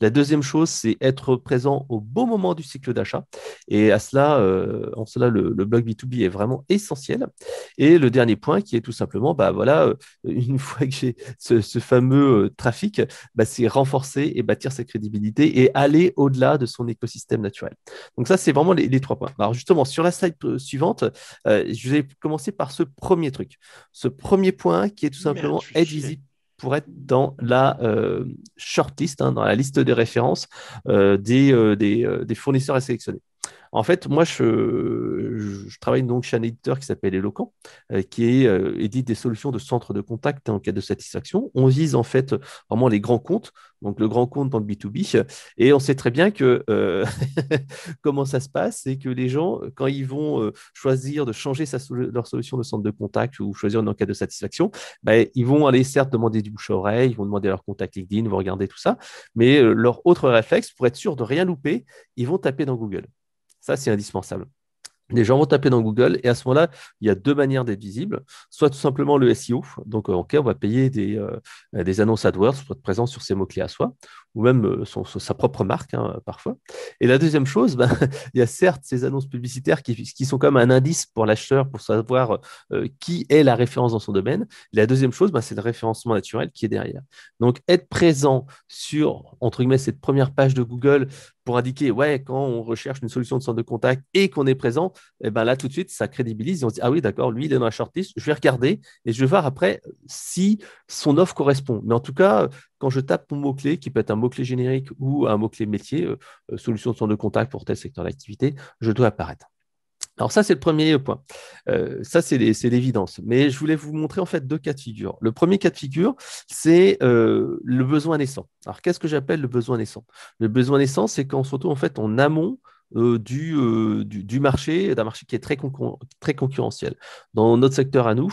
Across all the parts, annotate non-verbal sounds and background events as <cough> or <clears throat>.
La deuxième chose, c'est être présent au bon moment du cycle d'achat. Et à cela, euh, en cela, le, blog B2B est vraiment essentiel. Et le dernier point, qui est tout simplement, bah voilà, euh, une <laughs> fois que j'ai ce, fameux euh, trafic, bah, c'est renforcer et bâtir sa crédibilité et aller au-delà de son écosystème naturel. Donc ça, c'est vraiment les, trois points. Alors justement, sur la slide suivante, je vais commencer par ce premier truc. Ce premier point qui est tout simplement être visible pour être dans la euh, shortlist, hein, dans la liste des références euh, euh, des, fournisseurs à sélectionner. En fait, moi, je, travaille donc chez un éditeur qui s'appelle Eloquent, euh, qui euh, édite des solutions de centre de contact en cas de satisfaction. On vise en fait vraiment les grands comptes, donc le grand compte dans le B2B. Et on sait très bien que euh, <laughs> comment ça se passe, c'est que les gens, quand ils vont choisir de changer leur solution de centre de contact ou choisir une enquête de satisfaction, bah, ils vont aller certes demander du bouche à oreille, ils vont demander leur contact LinkedIn, vont regarder tout ça, mais leur autre réflexe, pour être sûr de rien louper, ils vont taper dans Google. C'est indispensable. Les gens vont taper dans Google et à ce moment-là, il y a deux manières d'être visible. Soit tout simplement le SEO, donc OK, on va payer des, euh, des annonces AdWords pour être présent sur ces mots-clés à soi, ou même euh, sa propre marque hein, parfois. Et la deuxième chose, ben, <laughs> il y a certes ces annonces publicitaires qui, qui, sont comme un indice pour l'acheteur pour savoir euh, qui est la référence dans son domaine. la deuxième chose, ben, c'est le référencement naturel qui est derrière. Donc être présent sur, entre guillemets, cette première page de Google pour indiquer, ouais, quand on recherche une solution de centre de contact et qu'on est présent, eh ben là, tout de suite, ça crédibilise. Et on dit, ah oui, d'accord, lui, il est dans la shortlist, je vais regarder et je vais voir après si son offre correspond. Mais en tout cas, quand je tape mon mot-clé, qui peut être un mot-clé générique ou un mot-clé métier, euh, euh, solution de centre de contact pour tel secteur d'activité, je dois apparaître. Alors ça, c'est le premier point. Euh, ça, c'est l'évidence. Mais je voulais vous montrer en fait deux cas de figure. Le premier cas de figure, c'est euh, le besoin naissant. Alors qu'est-ce que j'appelle le besoin naissant? Le besoin naissant, c'est quand se retrouve en fait en amont euh, du, du, marché, d'un marché qui est très, très concurrentiel. Dans notre secteur à nous,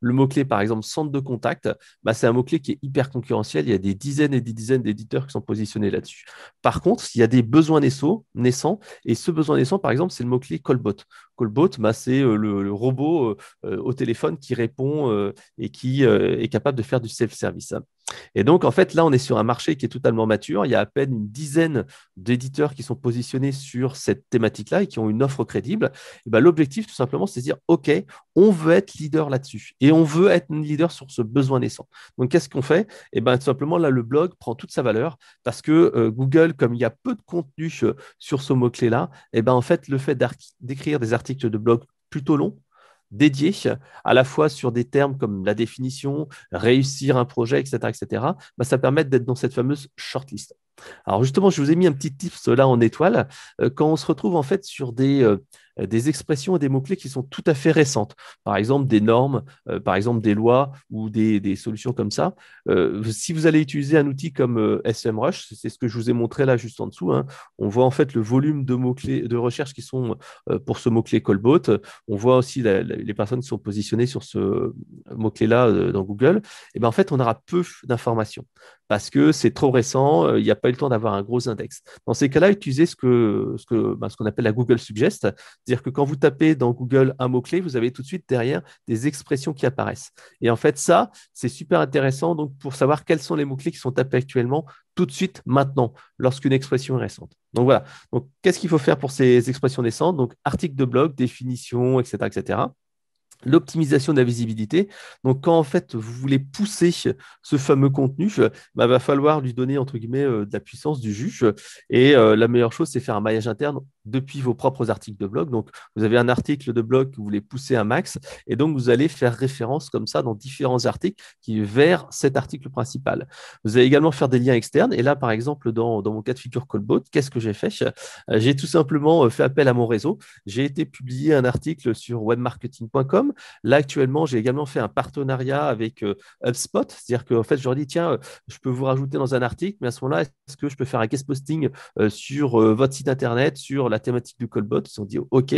le mot-clé, par exemple, centre de contact, bah, c'est un mot-clé qui est hyper concurrentiel. Il y a des dizaines et des dizaines d'éditeurs qui sont positionnés là-dessus. Par contre, il y a des besoins naissants, naissants et ce besoin naissant, par exemple, c'est le mot-clé callbot. Callbot, bah, c'est euh, le, robot euh, au téléphone qui répond et qui est capable de faire du self-service. Et donc, en fait, là, on est sur un marché qui est totalement mature. Il y a à peine une dizaine d'éditeurs qui sont positionnés sur cette thématique-là et qui ont une offre crédible. Ben, l'objectif, tout simplement, c'est de dire, OK, on veut être leader là-dessus et on veut être leader sur ce besoin naissant. Donc, qu'est-ce qu'on fait? Et bien, tout simplement, là, le blog prend toute sa valeur parce que euh, Google, comme il y a peu de contenu euh, sur ce mot-clé-là, et ben, en fait, le fait d'écrire des articles de blog plutôt longs, dédié à la fois sur des termes comme la définition, réussir un projet, etc., etc., bah, ça permet d'être dans cette fameuse shortlist. Alors justement, je vous ai mis un petit tips là en étoile. Euh, quand on se retrouve en fait sur des, euh, des expressions et des mots-clés qui sont tout à fait récentes. Par exemple, des normes, euh, par exemple, des lois ou des, solutions comme ça. Si vous allez utiliser un outil comme SMrush, c'est ce que je vous ai montré là juste en dessous, hein, on voit en fait le volume de mots-clés de recherche qui sont pour ce mot-clé Callbot. On voit aussi les personnes qui sont positionnées sur ce mot-clé-là dans Google. Et bien en fait, on aura peu d'informations parce que c'est trop récent, il n'y a pas eu le temps d'avoir un gros index. Dans ces cas-là, utilisez ce que ce que ben, qu'on appelle la Google Suggest, c'est-à-dire que quand vous tapez dans Google un mot-clé, vous avez tout de suite derrière des expressions qui apparaissent. Et en fait, ça, c'est super intéressant donc, pour savoir quels sont les mots-clés qui sont tapés actuellement tout de suite maintenant, lorsqu'une expression est récente. Donc voilà. Donc, qu'est-ce qu'il faut faire pour ces expressions naissantes? Donc, article de blog, définition, etc., etc l'optimisation de la visibilité. Donc, quand en fait vous voulez pousser ce fameux contenu, il bah, va falloir lui donner entre guillemets euh, de la puissance du juge. Et euh, la meilleure chose, c'est faire un maillage interne depuis vos propres articles de blog. Donc, vous avez un article de blog que vous voulez pousser un max, et donc vous allez faire référence comme ça dans différents articles qui vers cet article principal. Vous allez également faire des liens externes. Et là, par exemple, dans, dans mon cas de figure Callbot, qu'est-ce que j'ai fait? Euh, J'ai tout simplement fait appel à mon réseau. J'ai été publier un article sur webmarketing.com Là, actuellement, j'ai également fait un partenariat avec euh, HubSpot. C'est-à-dire qu'en fait, je leur dis, tiens, euh, je peux vous rajouter dans un article, mais à ce moment-là, est-ce que je peux faire un guest posting euh, sur votre site Internet, sur la thématique du callbot Ils ont dit, OK.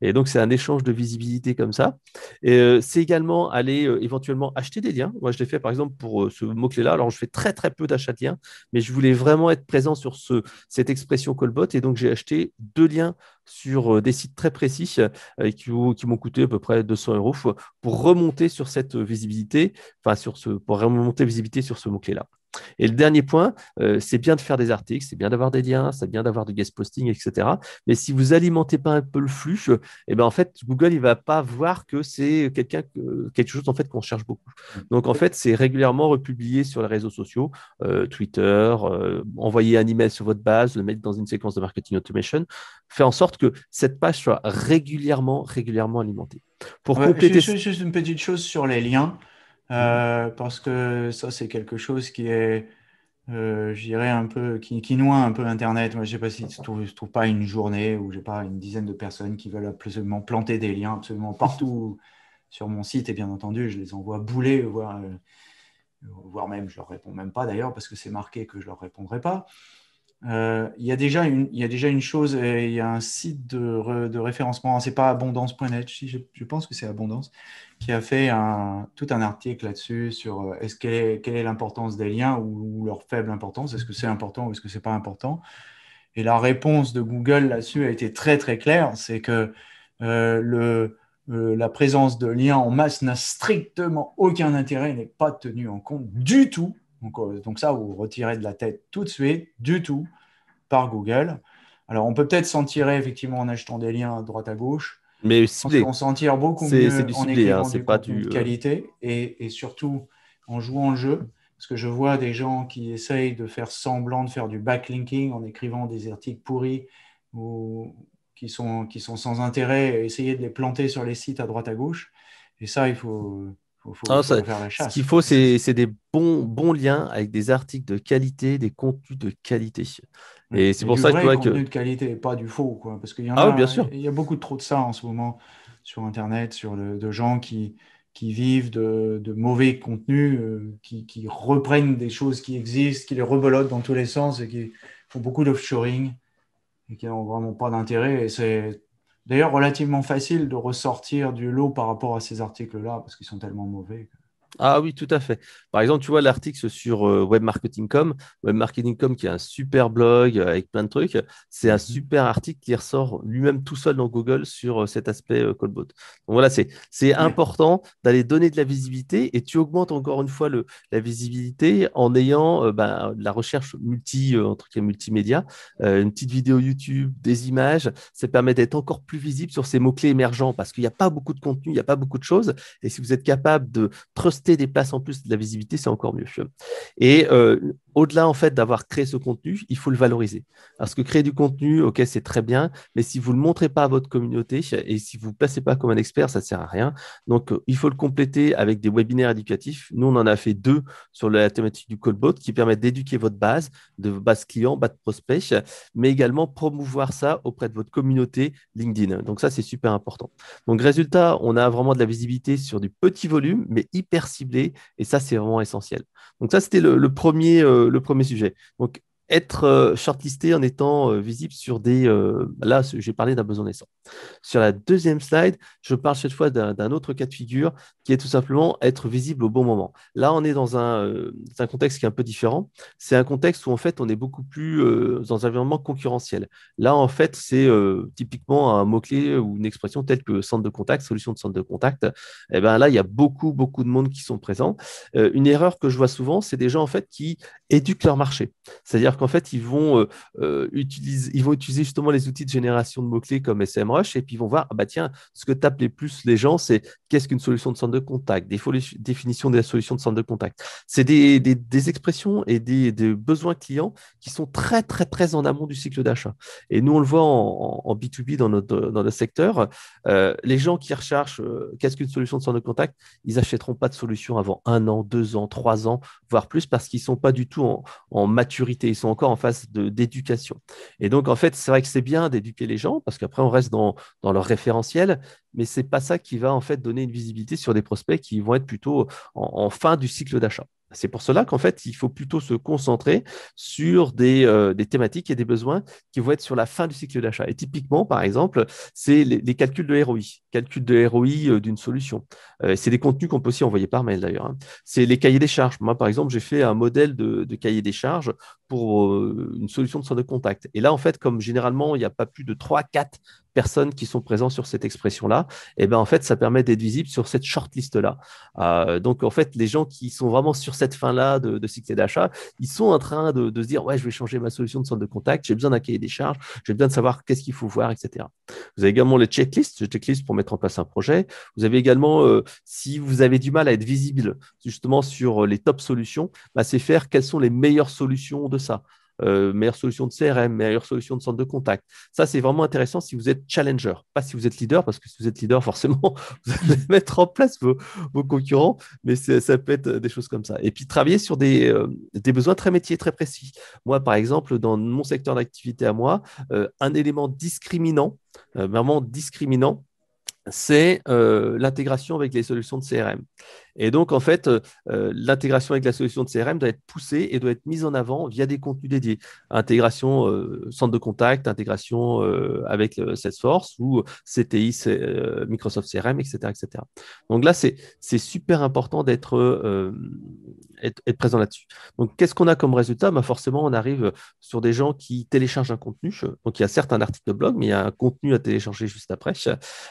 Et donc, c'est un échange de visibilité comme ça. Et c'est également aller éventuellement acheter des liens. Moi, je l'ai fait, par exemple, pour ce mot-clé-là. Alors, je fais très, très peu d'achats de liens, mais je voulais vraiment être présent sur ce, cette expression callbot. Et donc, j'ai acheté deux liens sur des sites très précis qui, qui m'ont coûté à peu près 200 euros pour remonter sur cette visibilité, enfin sur ce, pour remonter visibilité sur ce mot-clé-là. Et le dernier point, euh, c'est bien de faire des articles, c'est bien d'avoir des liens, c'est bien d'avoir du guest posting, etc. Mais si vous alimentez pas un peu le flux, eh ben en fait, Google il va pas voir que c'est quelqu'un quelque chose en fait qu'on cherche beaucoup. Donc en fait, c'est régulièrement republié sur les réseaux sociaux, euh, Twitter, euh, envoyer un email sur votre base, le mettre dans une séquence de marketing automation, faire en sorte que cette page soit régulièrement, régulièrement alimentée. Pour compléter, juste une petite chose sur les liens. Euh, parce que ça, c'est quelque chose qui est, euh, je dirais, un peu, qui, noie un peu Internet. Moi, je sais pas si tu ne trouves, pas une journée où j'ai pas une dizaine de personnes qui veulent absolument planter des liens absolument partout <laughs> sur mon site. Et bien entendu, je les envoie bouler, voire, euh, voire même, je leur réponds même pas d'ailleurs, parce que c'est marqué que je leur répondrai pas. Euh, il, y a déjà une, y a déjà une chose, il y a un site de, de référencement, c'est pas abondance.net, je, je, pense que c'est Abondance, qui a fait tout un article là-dessus sur euh, est-ce quelle est, quelle est l'importance des liens ou, leur faible importance, est-ce que c'est important ou est-ce que c'est pas important? Et la réponse de Google là-dessus a été très très claire, c'est que euh, la présence de liens en masse n'a strictement aucun intérêt, n'est pas tenue en compte du tout euh, donc, ça, vous retirez de la tête tout de suite, du tout, par Google. Alors on peut peut-être s'en tirer effectivement en achetant des liens à droite à gauche. Mais on s'en tire beaucoup mieux du en écrivant hein, pas du de euh, qualité et, surtout en jouant le jeu. Parce que je vois des gens qui essayent de faire semblant de faire du backlinking en écrivant des articles pourris ou qui sont, qui sont sans intérêt et essayer de les planter sur les sites à droite à gauche. Et ça, il faut, ah, ce qu'il faut, c'est des bons, bons liens avec des articles de qualité, des contenus de qualité. Et c'est pour ça que tu vois que. de qualité, pas du faux, quoi. Parce qu'il y en ah, a, bien sûr. il y a beaucoup trop de ça en ce moment sur Internet, sur le, de gens qui, qui vivent de, de mauvais contenus, euh, qui, qui, reprennent des choses qui existent, qui les rebelotent dans tous les sens et qui font beaucoup d'offshoring et qui n'ont vraiment pas d'intérêt. Et c'est D'ailleurs, relativement facile de ressortir du lot par rapport à ces articles-là, parce qu'ils sont tellement mauvais. Ah oui, tout à fait. Par exemple, tu vois l'article sur euh, webmarketing.com, webmarketing.com qui est un super blog euh, avec plein de trucs. C'est un super article qui ressort lui-même tout seul dans Google sur euh, cet aspect Callbot. Donc voilà, c'est important d'aller donner de la visibilité et tu augmentes encore une fois le, la visibilité en ayant ben, la recherche multi, entre multimédia, une petite vidéo YouTube, des images. Ça permet d'être encore plus visible sur ces mots-clés émergents parce qu'il n'y a pas beaucoup de contenu, il n'y a pas beaucoup de choses. Et si vous êtes capable de truster des places en plus de la visibilité, c'est encore mieux. Et euh, au-delà en fait d'avoir créé ce contenu, il faut le valoriser. Parce que créer du contenu, ok, c'est très bien, mais si vous ne le montrez pas à votre communauté et si vous ne placez pas comme un expert, ça ne sert à rien. Donc, euh, il faut le compléter avec des webinaires éducatifs. Nous, on en a fait deux sur la thématique du callbot qui permettent d'éduquer votre base, de base client, base prospect, mais également promouvoir ça auprès de votre communauté LinkedIn. Donc, ça, c'est super important. Donc, résultat, on a vraiment de la visibilité sur du petit volume, mais hyper ciblé. Et ça, c'est vraiment essentiel. Donc, ça, c'était le, premier. Euh, le, premier sujet. Donc, être euh, shortlisté en étant euh, visible sur des... Euh, là, j'ai parlé d'un besoin naissant. Sur la deuxième slide, je parle cette fois d'un autre cas de figure qui est tout simplement être visible au bon moment. Là, on est dans un, un contexte qui est un peu différent. C'est un contexte où, en fait, on est beaucoup plus dans un environnement concurrentiel. Là, en fait, c'est typiquement un mot-clé ou une expression telle que centre de contact, solution de centre de contact. Et eh ben là, il y a beaucoup, beaucoup de monde qui sont présents. une erreur que je vois souvent, c'est des gens, en fait, qui éduquent leur marché. C'est-à-dire qu'en fait, ils vont, euh, euh, utiliser, ils vont utiliser justement les outils de génération de mots-clés comme Et puis ils vont voir, ah bah tiens, ce que tapent les plus les gens, c'est qu'est-ce qu'une solution de centre de contact, des définitions de la solution de centre de contact. C'est des, des, expressions et des, besoins clients qui sont très, très, très en amont du cycle d'achat. Et nous, on le voit en, B2B dans notre, dans notre secteur. Euh, les gens qui recherchent qu'est-ce qu'une solution de centre de contact, ils n'achèteront pas de solution avant un an, deux ans, trois ans, voire plus, parce qu'ils ne sont pas du tout en, en maturité. Ils sont encore en phase d'éducation. Et donc, en fait, c'est vrai que c'est bien d'éduquer les gens parce qu'après, on reste dans, dans leur référentiel, mais c'est pas ça qui va en fait donner une visibilité sur des prospects qui vont être plutôt en fin du cycle d'achat. C'est pour cela qu'en fait, il faut plutôt se concentrer sur euh, des, thématiques et des besoins qui vont être sur la fin du cycle d'achat. Et typiquement, par exemple, c'est les, calculs de ROI, calcul de ROI euh, d'une solution. Euh, c'est des contenus qu'on peut aussi envoyer par mail d'ailleurs. Hein. C'est les cahiers des charges. Moi, par exemple, j'ai fait un modèle de, de cahier des charges pour une solution de centre de contact. Et là, en fait, comme généralement, il n'y a pas plus de 3-4 personnes qui sont présentes sur cette expression-là, et eh ben en fait, ça permet d'être visible sur cette shortlist-là. Euh, donc, en fait, les gens qui sont vraiment sur cette fin-là de, de cycle d'achat, ils sont en train de, se dire, ouais, je vais changer ma solution de centre de contact, j'ai besoin d'un cahier des charges, j'ai besoin de savoir qu'est-ce qu'il faut voir, etc. Vous avez également les checklists, les checklists pour mettre en place un projet. Vous avez également, euh, si vous avez du mal à être visible justement sur les top solutions, bah, c'est faire quelles sont les meilleures solutions de ça. Euh, meilleure solution de CRM, meilleure solution de centre de contact. Ça, c'est vraiment intéressant si vous êtes challenger, pas si vous êtes leader, parce que si vous êtes leader, forcément, <laughs> vous allez mettre en place vos, concurrents, mais ça peut être des choses comme ça. Et puis, travailler sur des, euh, des besoins très métiers, très précis. Moi, par exemple, dans mon secteur d'activité à moi, euh, un élément discriminant, vraiment discriminant, c'est l'intégration avec les solutions de CRM. Et donc, en fait, euh, euh, l'intégration avec la solution de CRM doit être poussée et doit être mise en avant via des contenus dédiés. Intégration euh, centre de contact, intégration avec Salesforce ou CTI, Microsoft CRM, etc. etc. Donc là, c'est super important d'être être, présent là-dessus. Donc, qu'est-ce qu'on a comme résultat? Bah Forcément, on arrive sur des gens qui téléchargent un contenu. Donc, il y a certes un article de blog, mais il y a un contenu à télécharger juste après,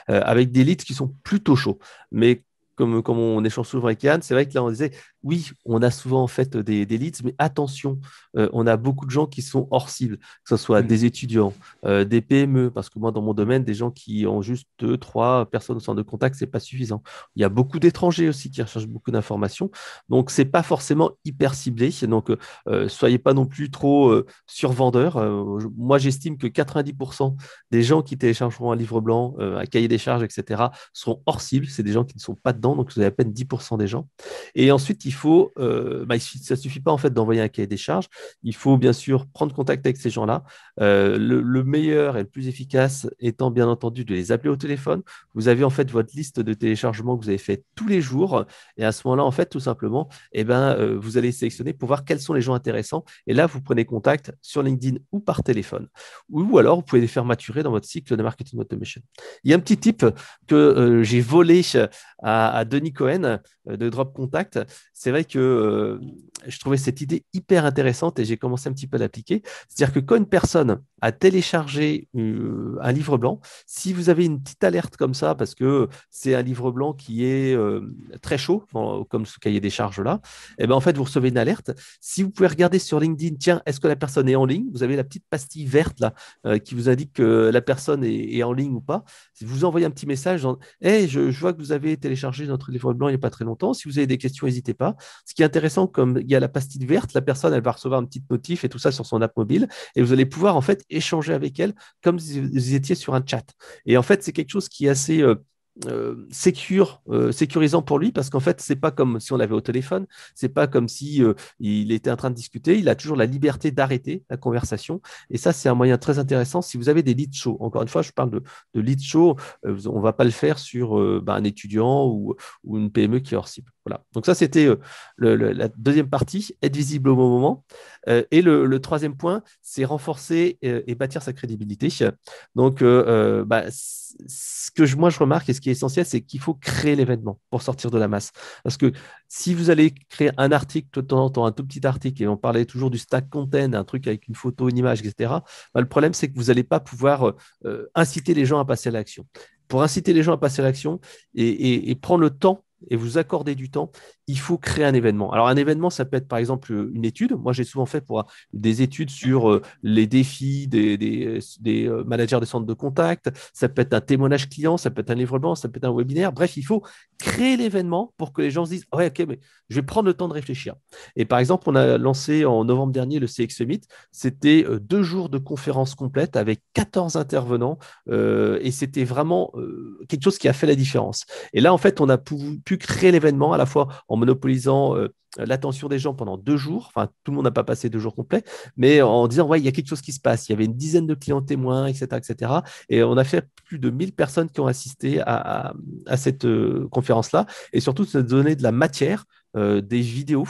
avec des leads qui sont plutôt chauds. Mais comme, comme on échange souvent avec Yann, c'est vrai que là, on disait, oui, on a souvent en fait des, leads, mais attention, euh, on a beaucoup de gens qui sont hors cible, que ce soit mm. des étudiants, euh, des PME, parce que moi, dans mon domaine, des gens qui ont juste deux, trois personnes au centre de contact, c'est pas suffisant. Il y a beaucoup d'étrangers aussi qui recherchent beaucoup d'informations, donc c'est pas forcément hyper ciblé. Donc, euh, soyez pas non plus trop survendeurs. moi, j'estime que 90% des gens qui téléchargeront un livre blanc, un cahier des charges, etc., seront hors cible. C'est des gens qui ne sont pas dedans, donc vous avez à peine 10% des gens. Et ensuite, il faut, euh, bah, ça ne suffit pas en fait d'envoyer un cahier des charges. Il faut bien sûr prendre contact avec ces gens-là. Euh, le, meilleur et le plus efficace étant bien entendu de les appeler au téléphone. Vous avez en fait votre liste de téléchargements que vous avez fait tous les jours. Et à ce moment-là, en fait, tout simplement, eh ben, euh, vous allez sélectionner pour voir quels sont les gens intéressants. Et là, vous prenez contact sur LinkedIn ou par téléphone. Ou, alors, vous pouvez les faire maturer dans votre cycle de marketing automation. Il y a un petit tip que j'ai volé à, à Denis Cohen de Drop Contact c'est vrai que euh, je trouvais cette idée hyper intéressante et j'ai commencé un petit peu à l'appliquer. C'est-à-dire que quand une personne a téléchargé euh, un livre blanc, si vous avez une petite alerte comme ça, parce que c'est un livre blanc qui est euh, très chaud, comme ce cahier des charges-là, et eh ben en fait, vous recevez une alerte. Si vous pouvez regarder sur LinkedIn, tiens, est-ce que la personne est en ligne? Vous avez la petite pastille verte là qui vous indique que la personne est, en ligne ou pas. Vous envoyez un petit message, hey, je, je vois que vous avez téléchargé notre livre blanc il n'y a pas très longtemps. Si vous avez des questions, n'hésitez pas. Ce qui est intéressant, comme il y a la pastille verte, la personne, elle va recevoir une petite notif et tout ça sur son app mobile, et vous allez pouvoir en fait échanger avec elle comme si vous étiez sur un chat. Et en fait, c'est quelque chose qui est assez euh, euh, euh, sécurisant pour lui parce qu'en fait c'est pas comme si on l'avait au téléphone c'est pas comme si euh, il était en train de discuter il a toujours la liberté d'arrêter la conversation. Et ça c'est un moyen très intéressant si vous avez des leads chauds encore une fois je parle de, de leads chauds on va pas le faire sur bah, un étudiant ou, ou, une PME qui est hors cible voilà donc ça c'était la deuxième partie être visible au bon moment et le, troisième point c'est renforcer et, bâtir sa crédibilité donc bah, ce que je, moi je remarque et ce qui est essentiel, c'est qu'il faut créer l'événement pour sortir de la masse. Parce que si vous allez créer un article de temps en temps, un tout petit article, et on parlait toujours du stack content, un truc avec une photo, une image, etc., bah, le problème c'est que vous n'allez pas pouvoir euh, inciter les gens à passer à l'action. Pour inciter les gens à passer à l'action et prendre le temps et vous accordez du temps, il faut créer un événement. Alors un événement, ça peut être par exemple une étude. Moi, j'ai souvent fait pour des études sur euh, les défis des, des, euh, managers des centres de contact. Ça peut être un témoignage client, ça peut être un livre blanc, ça peut être un webinaire. Bref, il faut créer l'événement pour que les gens se disent, ouais, ok, mais je vais prendre le temps de réfléchir. Et par exemple, on a lancé en novembre dernier le CX Summit. C'était euh, deux jours de conférence complète avec 14 intervenants et c'était vraiment quelque chose qui a fait la différence. Et là, en fait, on a pu, pu créer l'événement à la fois en monopolisant euh, l'attention des gens pendant deux jours. Enfin, tout le monde n'a pas passé deux jours complets, mais en disant, ouais, il y a quelque chose qui se passe. Il y avait une dizaine de clients témoins, etc., etc. Et on a fait plus de 1000 personnes qui ont assisté à, cette euh, conférence-là. Et surtout, ça donner de la matière euh, des vidéos,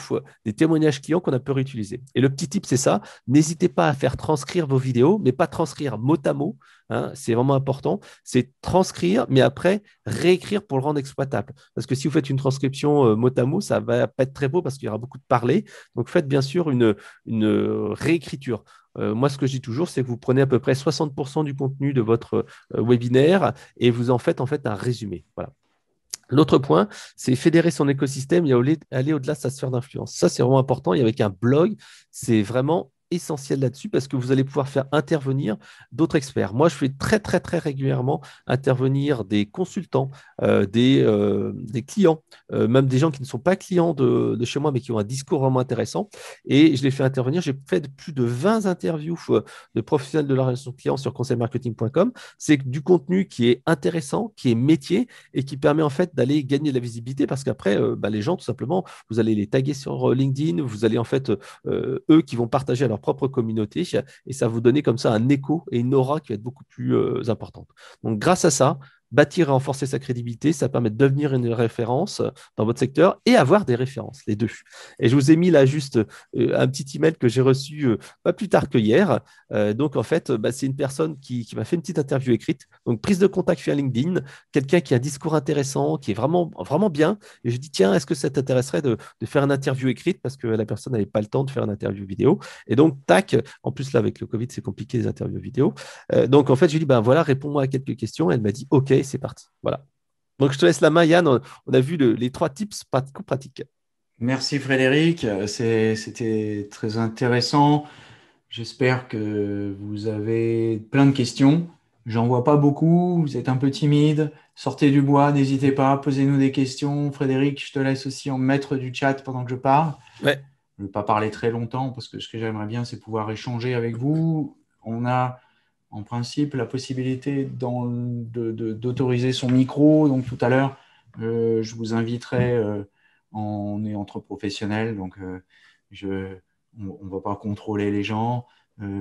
des témoignages clients qu'on a pu réutiliser. Et le petit tip, c'est ça. N'hésitez pas à faire transcrire vos vidéos, mais pas transcrire mot à mot. Hein, c'est vraiment important. C'est transcrire, mais après réécrire pour le rendre exploitable. Parce que si vous faites une transcription euh, mot à mot, ça va pas être très beau parce qu'il y aura beaucoup de parler. Donc faites bien sûr une, réécriture moi, ce que je dis toujours, c'est que vous prenez à peu près 60% du contenu de votre webinaire et vous en faites en fait un résumé. L'autre point, c'est fédérer son écosystème et aller au-delà de sa sphère d'influence. Ça, c'est vraiment important. Et avec un blog, c'est vraiment essentiel là-dessus parce que vous allez pouvoir faire intervenir d'autres experts. Moi, je fais très, très, très régulièrement intervenir des consultants, euh, des, euh, des, clients, euh, même des gens qui ne sont pas clients de, chez moi, mais qui ont un discours vraiment intéressant. Et je les fais intervenir. J'ai fait plus de 20 interviews de professionnels de la relation client sur conseilmarketing.com. C'est du contenu qui est intéressant, qui est métier et qui permet en fait d'aller gagner de la visibilité parce qu'après, bah, les gens, tout simplement, vous allez les taguer sur LinkedIn, vous allez en fait, eux qui vont partager leur propre communauté et ça vous donner comme ça un écho et une aura qui va être beaucoup plus euh, importante. Donc grâce à ça, bâtir et renforcer sa crédibilité, ça permet de devenir une référence dans votre secteur et avoir des références, les deux. Et je vous ai mis là juste euh, un petit email que j'ai reçu euh, pas plus tard que hier. Euh, donc en fait, bah, c'est une personne qui, m'a fait une petite interview écrite. Donc prise de contact via LinkedIn, quelqu'un qui a un discours intéressant, qui est vraiment, vraiment bien. Et je dis, tiens, est-ce que ça t'intéresserait de, faire une interview écrite? Parce que la personne n'avait pas le temps de faire une interview vidéo. Et donc, tac, en plus là avec le Covid, c'est compliqué les interviews vidéo. donc en fait, je lui dit, ben voilà, réponds-moi à quelques questions. Elle m'a dit, OK, c'est parti. Voilà. Donc, je te laisse la main, Yann. On, a vu les trois tips pratiques. Merci Frédéric. C'était très intéressant. J'espère que vous avez plein de questions. J'en vois pas beaucoup. Vous êtes un peu timide. Sortez du bois. N'hésitez pas. Posez-nous des questions. Frédéric, je te laisse aussi en mettre du chat pendant que je parle. Ouais. Je ne vais pas parler très longtemps parce que ce que j'aimerais bien, c'est pouvoir échanger avec vous. On a en principe la possibilité d'autoriser son micro. Donc tout à l'heure, euh, je vous inviterai, euh, on est entre professionnels, donc euh, je, on ne va pas contrôler les gens.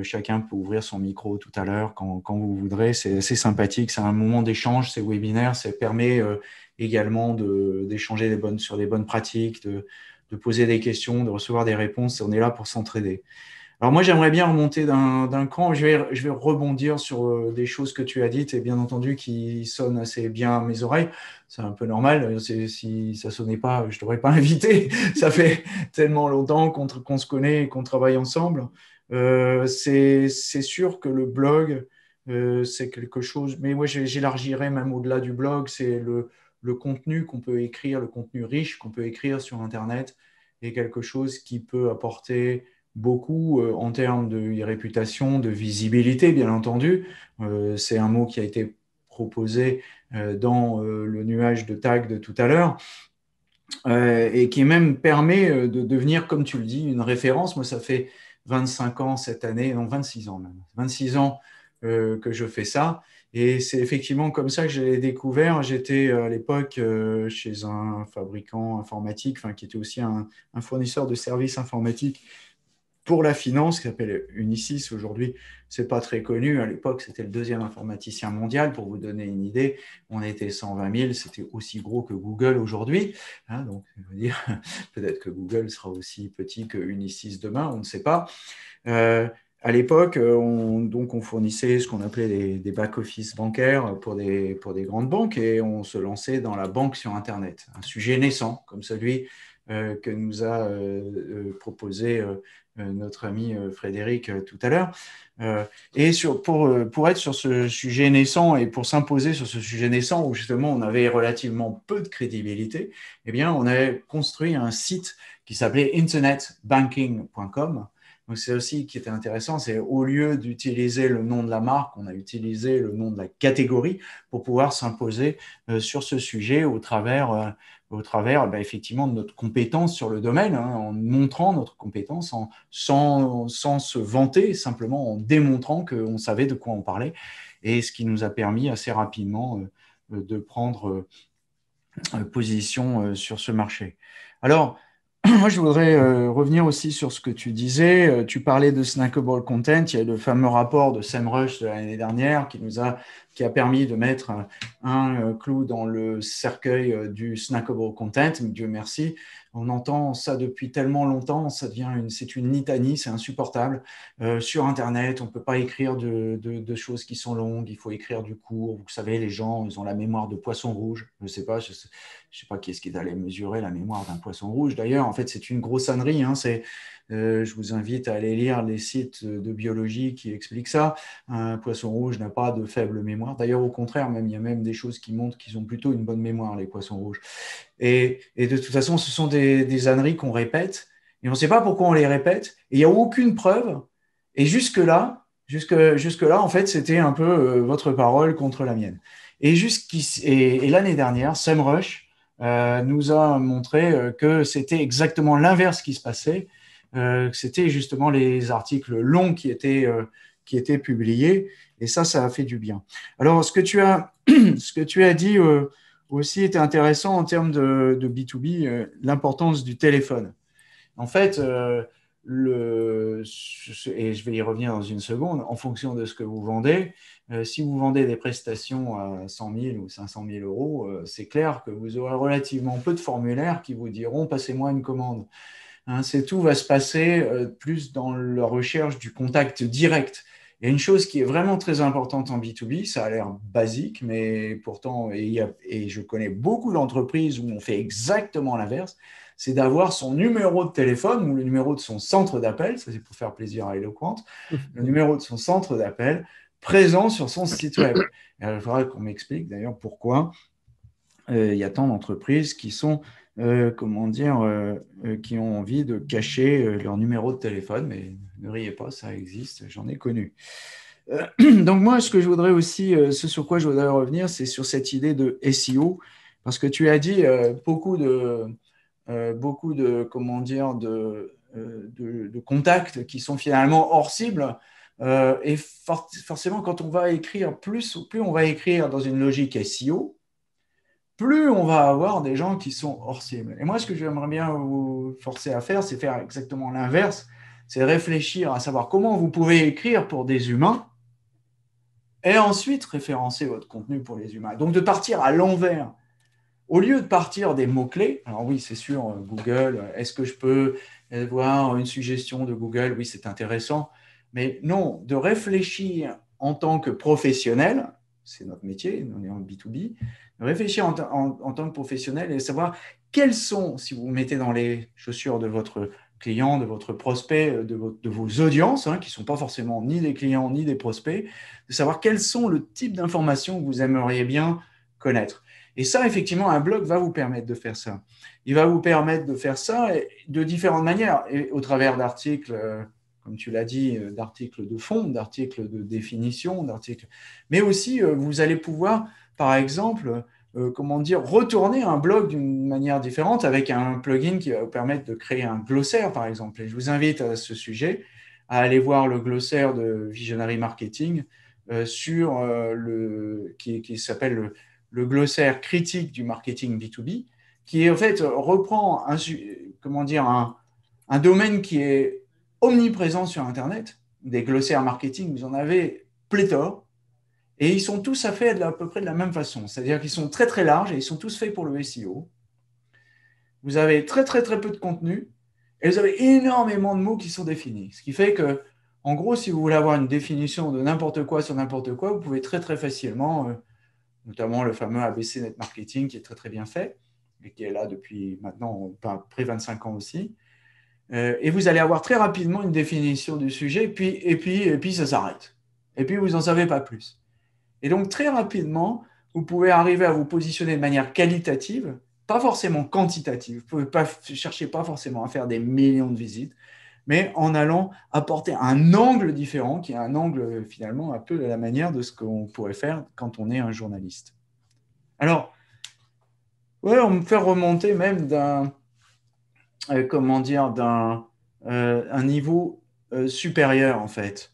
chacun peut ouvrir son micro tout à l'heure quand, vous voudrez. C'est assez sympathique, c'est un moment d'échange, c'est webinaire, ça permet également d'échanger sur des bonnes pratiques, de, de poser des questions, de recevoir des réponses. On est là pour s'entraider. Alors moi, j'aimerais bien remonter d'un cran. Je vais, je vais rebondir sur euh, des choses que tu as dites et bien entendu qui sonnent assez bien à mes oreilles. C'est un peu normal. Si ça sonnait pas, je t'aurais pas <laughs> invité. ça fait tellement longtemps qu'on se connaît et qu'on travaille ensemble. Euh, c'est sûr que le blog, euh, c'est quelque chose, mais moi j'élargirais même au-delà du blog, c'est le, le contenu qu'on peut écrire, le contenu riche qu'on peut écrire sur Internet est quelque chose qui peut apporter beaucoup euh, en termes de réputation, de visibilité, bien entendu. Euh, c'est un mot qui a été proposé euh, dans le nuage de tag de tout à l'heure. et qui même permet de devenir, comme tu le dis, une référence. Moi, ça fait 25 ans cette année, non 26 ans même, 26 ans que je fais ça. Et c'est effectivement comme ça que je l'ai découvert. J'étais à l'époque chez un fabricant informatique, qui était aussi un fournisseur de services informatiques pour la finance, qui s'appelle Unisys aujourd'hui, c'est pas très connu. À l'époque, c'était le deuxième informaticien mondial. Pour vous donner une idée, on était 120 000, c'était aussi gros que Google aujourd'hui. Hein, donc, <laughs> peut-être que Google sera aussi petit que Unisys demain, on ne sait pas. Euh, à l'époque, on, donc on fournissait ce qu'on appelait des, back-office bancaires pour des, grandes banques et on se lançait dans la banque sur Internet. Un sujet naissant comme celui que nous a euh, proposé euh, notre ami euh, Frédéric euh, tout à l'heure. et sur, pour, pour être sur ce sujet naissant et pour s'imposer sur ce sujet naissant où justement on avait relativement peu de crédibilité, eh bien on avait construit un site qui s'appelait internetbanking.com. Donc c'est aussi qui était intéressant, c'est au lieu d'utiliser le nom de la marque, on a utilisé le nom de la catégorie pour pouvoir s'imposer sur ce sujet au travers au travers bah, effectivement de notre compétence sur le domaine, hein, en montrant notre compétence, en, sans, sans, se vanter, simplement en démontrant qu'on savait de quoi on parlait, et ce qui nous a permis assez rapidement euh, de prendre euh, position euh, sur ce marché. Alors, <clears throat> moi, je voudrais revenir aussi sur ce que tu disais. Tu parlais de snackable content. Il y a le fameux rapport de SEMrush de l'année dernière qui nous a qui a permis de mettre un, euh, clou dans le cercueil euh, du snackable content. Dieu merci. On entend ça depuis tellement longtemps, ça devient une, c'est une litanie, c'est insupportable. Euh, sur Internet, on ne peut pas écrire de, de, choses qui sont longues, il faut écrire du court. Vous savez, les gens, ils ont la mémoire de poisson rouge. Je ne sais pas, pas qui est-ce qui allait mesurer la mémoire d'un poisson rouge. D'ailleurs, en fait, c'est une grosse ânerie. Hein. C'est, je vous invite à aller lire les sites de biologie qui expliquent ça. Un poisson rouge n'a pas de faible mémoire. D'ailleurs, au contraire, même, il y a même des choses qui montrent qu'ils ont plutôt une bonne mémoire, les poissons rouges. Et, de toute façon, ce sont des, des âneries qu'on répète. Et on ne sait pas pourquoi on les répète. Et il n'y a aucune preuve. Et jusque, jusque là, en fait, c'était un peu votre parole contre la mienne. Et, et, l'année dernière, SEMrush euh, nous a montré euh, que c'était exactement l'inverse qui se passait. Euh, c'était justement les articles longs qui étaient, qui étaient publiés. Et ça, ça a fait du bien. Alors, ce que tu as, <clears throat> ce que tu as dit aussi était intéressant en termes de, de B2B, l'importance du téléphone. En fait, et je vais y revenir dans une seconde, en fonction de ce que vous vendez, euh, si vous vendez des prestations à 100 000 ou 500 000 euros, euh, c'est clair que vous aurez relativement peu de formulaires qui vous diront passez-moi une commande. Hein, c'est tout va se passer euh, plus dans la recherche du contact direct. A une chose qui est vraiment très importante en B2B, ça a l'air basique, mais pourtant, et, et je connais beaucoup d'entreprises où on fait exactement l'inverse, c'est d'avoir son numéro de téléphone ou le numéro de son centre d'appel, ça c'est pour faire plaisir à Eloquent, <laughs> le numéro de son centre d'appel présent sur son site web. il faudra qu'on m'explique d'ailleurs pourquoi euh, il y a tant d'entreprises qui sont, euh, comment dire, euh, qui ont envie de cacher leur numéro de téléphone, mais ne riez pas, ça existe, j'en ai connu. <clears throat> donc moi, ce que je voudrais aussi, ce sur quoi je voudrais revenir, c'est sur cette idée de SEO, parce que tu as dit beaucoup de, beaucoup de, comment dire, de, de, de, contacts qui sont finalement hors cible. Euh, et forcément, quand on va écrire plus, plus on va écrire dans une logique SEO, plus on va avoir des gens qui sont hors cible. Et moi, ce que j'aimerais bien vous forcer à faire, c'est faire exactement l'inverse. C'est réfléchir à savoir comment vous pouvez écrire pour des humains et ensuite référencer votre contenu pour les humains. Donc de partir à l'envers. Au lieu de partir des mots-clés, alors oui, c'est sûr, Google, est-ce que je peux voir une suggestion de Google? Oui, c'est intéressant. Mais non, de réfléchir en tant que professionnel, c'est notre métier, on est en B2B, de réfléchir en, tant que professionnel et savoir quels sont, si vous vous mettez dans les chaussures de votre client, de votre prospect, de, vos audiences, hein, qui ne sont pas forcément ni des clients ni des prospects, de savoir quels sont le type d'informations que vous aimeriez bien connaître. Et ça, effectivement, un blog va vous permettre de faire ça. Il va vous permettre de faire ça de différentes manières, au travers d'articles euh, comme tu l'as dit, euh, d'articles de fond, d'articles de définition, d'articles. Mais aussi, euh, vous allez pouvoir, par exemple, comment dire, retourner un blog d'une manière différente avec un plugin qui va vous permettre de créer un glossaire, par exemple. Et je vous invite à ce sujet à aller voir le glossaire de Visionary Marketing sur le, qui, s'appelle le, le, glossaire critique du marketing B2B, qui en fait reprend un, comment dire, un, un domaine qui est omniprésents sur Internet, des glossaires marketing, vous en avez pléthore, et ils sont tous à fait à peu près de la même façon. C'est-à-dire qu'ils sont très très larges et ils sont tous faits pour le SEO. Vous avez très très très peu de contenu et vous avez énormément de mots qui sont définis. Ce qui fait que, en gros, si vous voulez avoir une définition de n'importe quoi sur n'importe quoi, vous pouvez très très facilement, euh, notamment le fameux ABC Net Marketing qui est très très bien fait et qui est là depuis maintenant près 25 ans aussi. Euh, et vous allez avoir très rapidement une définition du sujet, puis, et, puis, et puis ça s'arrête. Et puis vous n'en savez pas plus. Et donc très rapidement, vous pouvez arriver à vous positionner de manière qualitative, pas forcément quantitative. Vous ne pouvez pas chercher pas forcément à faire des millions de visites, mais en allant apporter un angle différent, qui est un angle finalement un peu de la manière de ce qu'on pourrait faire quand on est un journaliste. Alors, ouais, on me fait remonter même d'un euh, comment dire, d'un euh, un niveau euh, supérieur, en fait.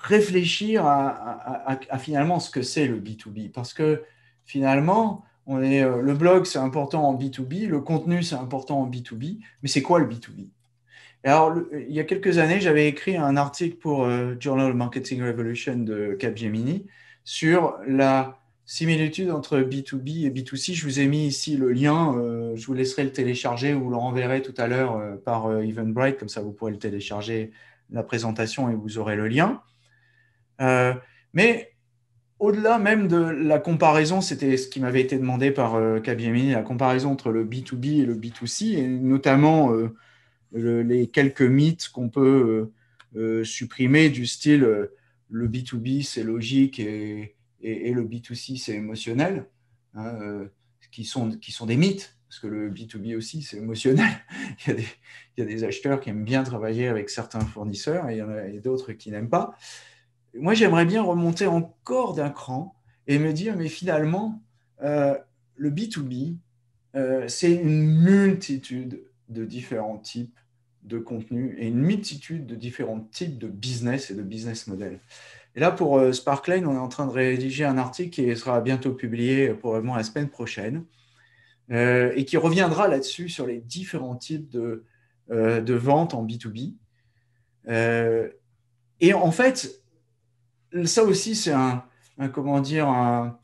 Réfléchir à, finalement ce que c'est le B2B. Parce que finalement, on est, le blog, c'est important en B2B, le contenu, c'est important en B2B, mais c'est quoi le B2B alors, il y a quelques années, j'avais écrit un article pour Journal Marketing Revolution de Capgemini sur la similitude entre B2B et B2C. Je vous ai mis ici le lien. Euh, je vous laisserai le télécharger ou le renverrai tout à l'heure euh, par euh, Eventbrite. Comme ça, vous pourrez le télécharger, la présentation, et vous aurez le lien. mais au-delà même de la comparaison, c'était ce qui m'avait été demandé par Capgemini, la comparaison entre le B2B et le B2C, et notamment les quelques mythes qu'on peut supprimer du style le B2B c'est logique et, le B2C c'est émotionnel, hein, qui, sont, qui sont des mythes parce que le B2B aussi, c'est émotionnel. <laughs> il, y a des, il, y a des, acheteurs qui aiment bien travailler avec certains fournisseurs et il y en a d'autres qui n'aiment pas. Moi, j'aimerais bien remonter encore d'un cran et me dire, mais finalement, euh, le B2B, euh, c'est une multitude de différents types de contenus et une multitude de différents types de business et de business models. Et là, pour euh, Sparkline, on est en train de rédiger un article qui sera bientôt publié, probablement la semaine prochaine, et qui reviendra là-dessus sur les différents types de, de ventes en B2B. Euh, et en fait, ça aussi, c'est un, comment dire, un,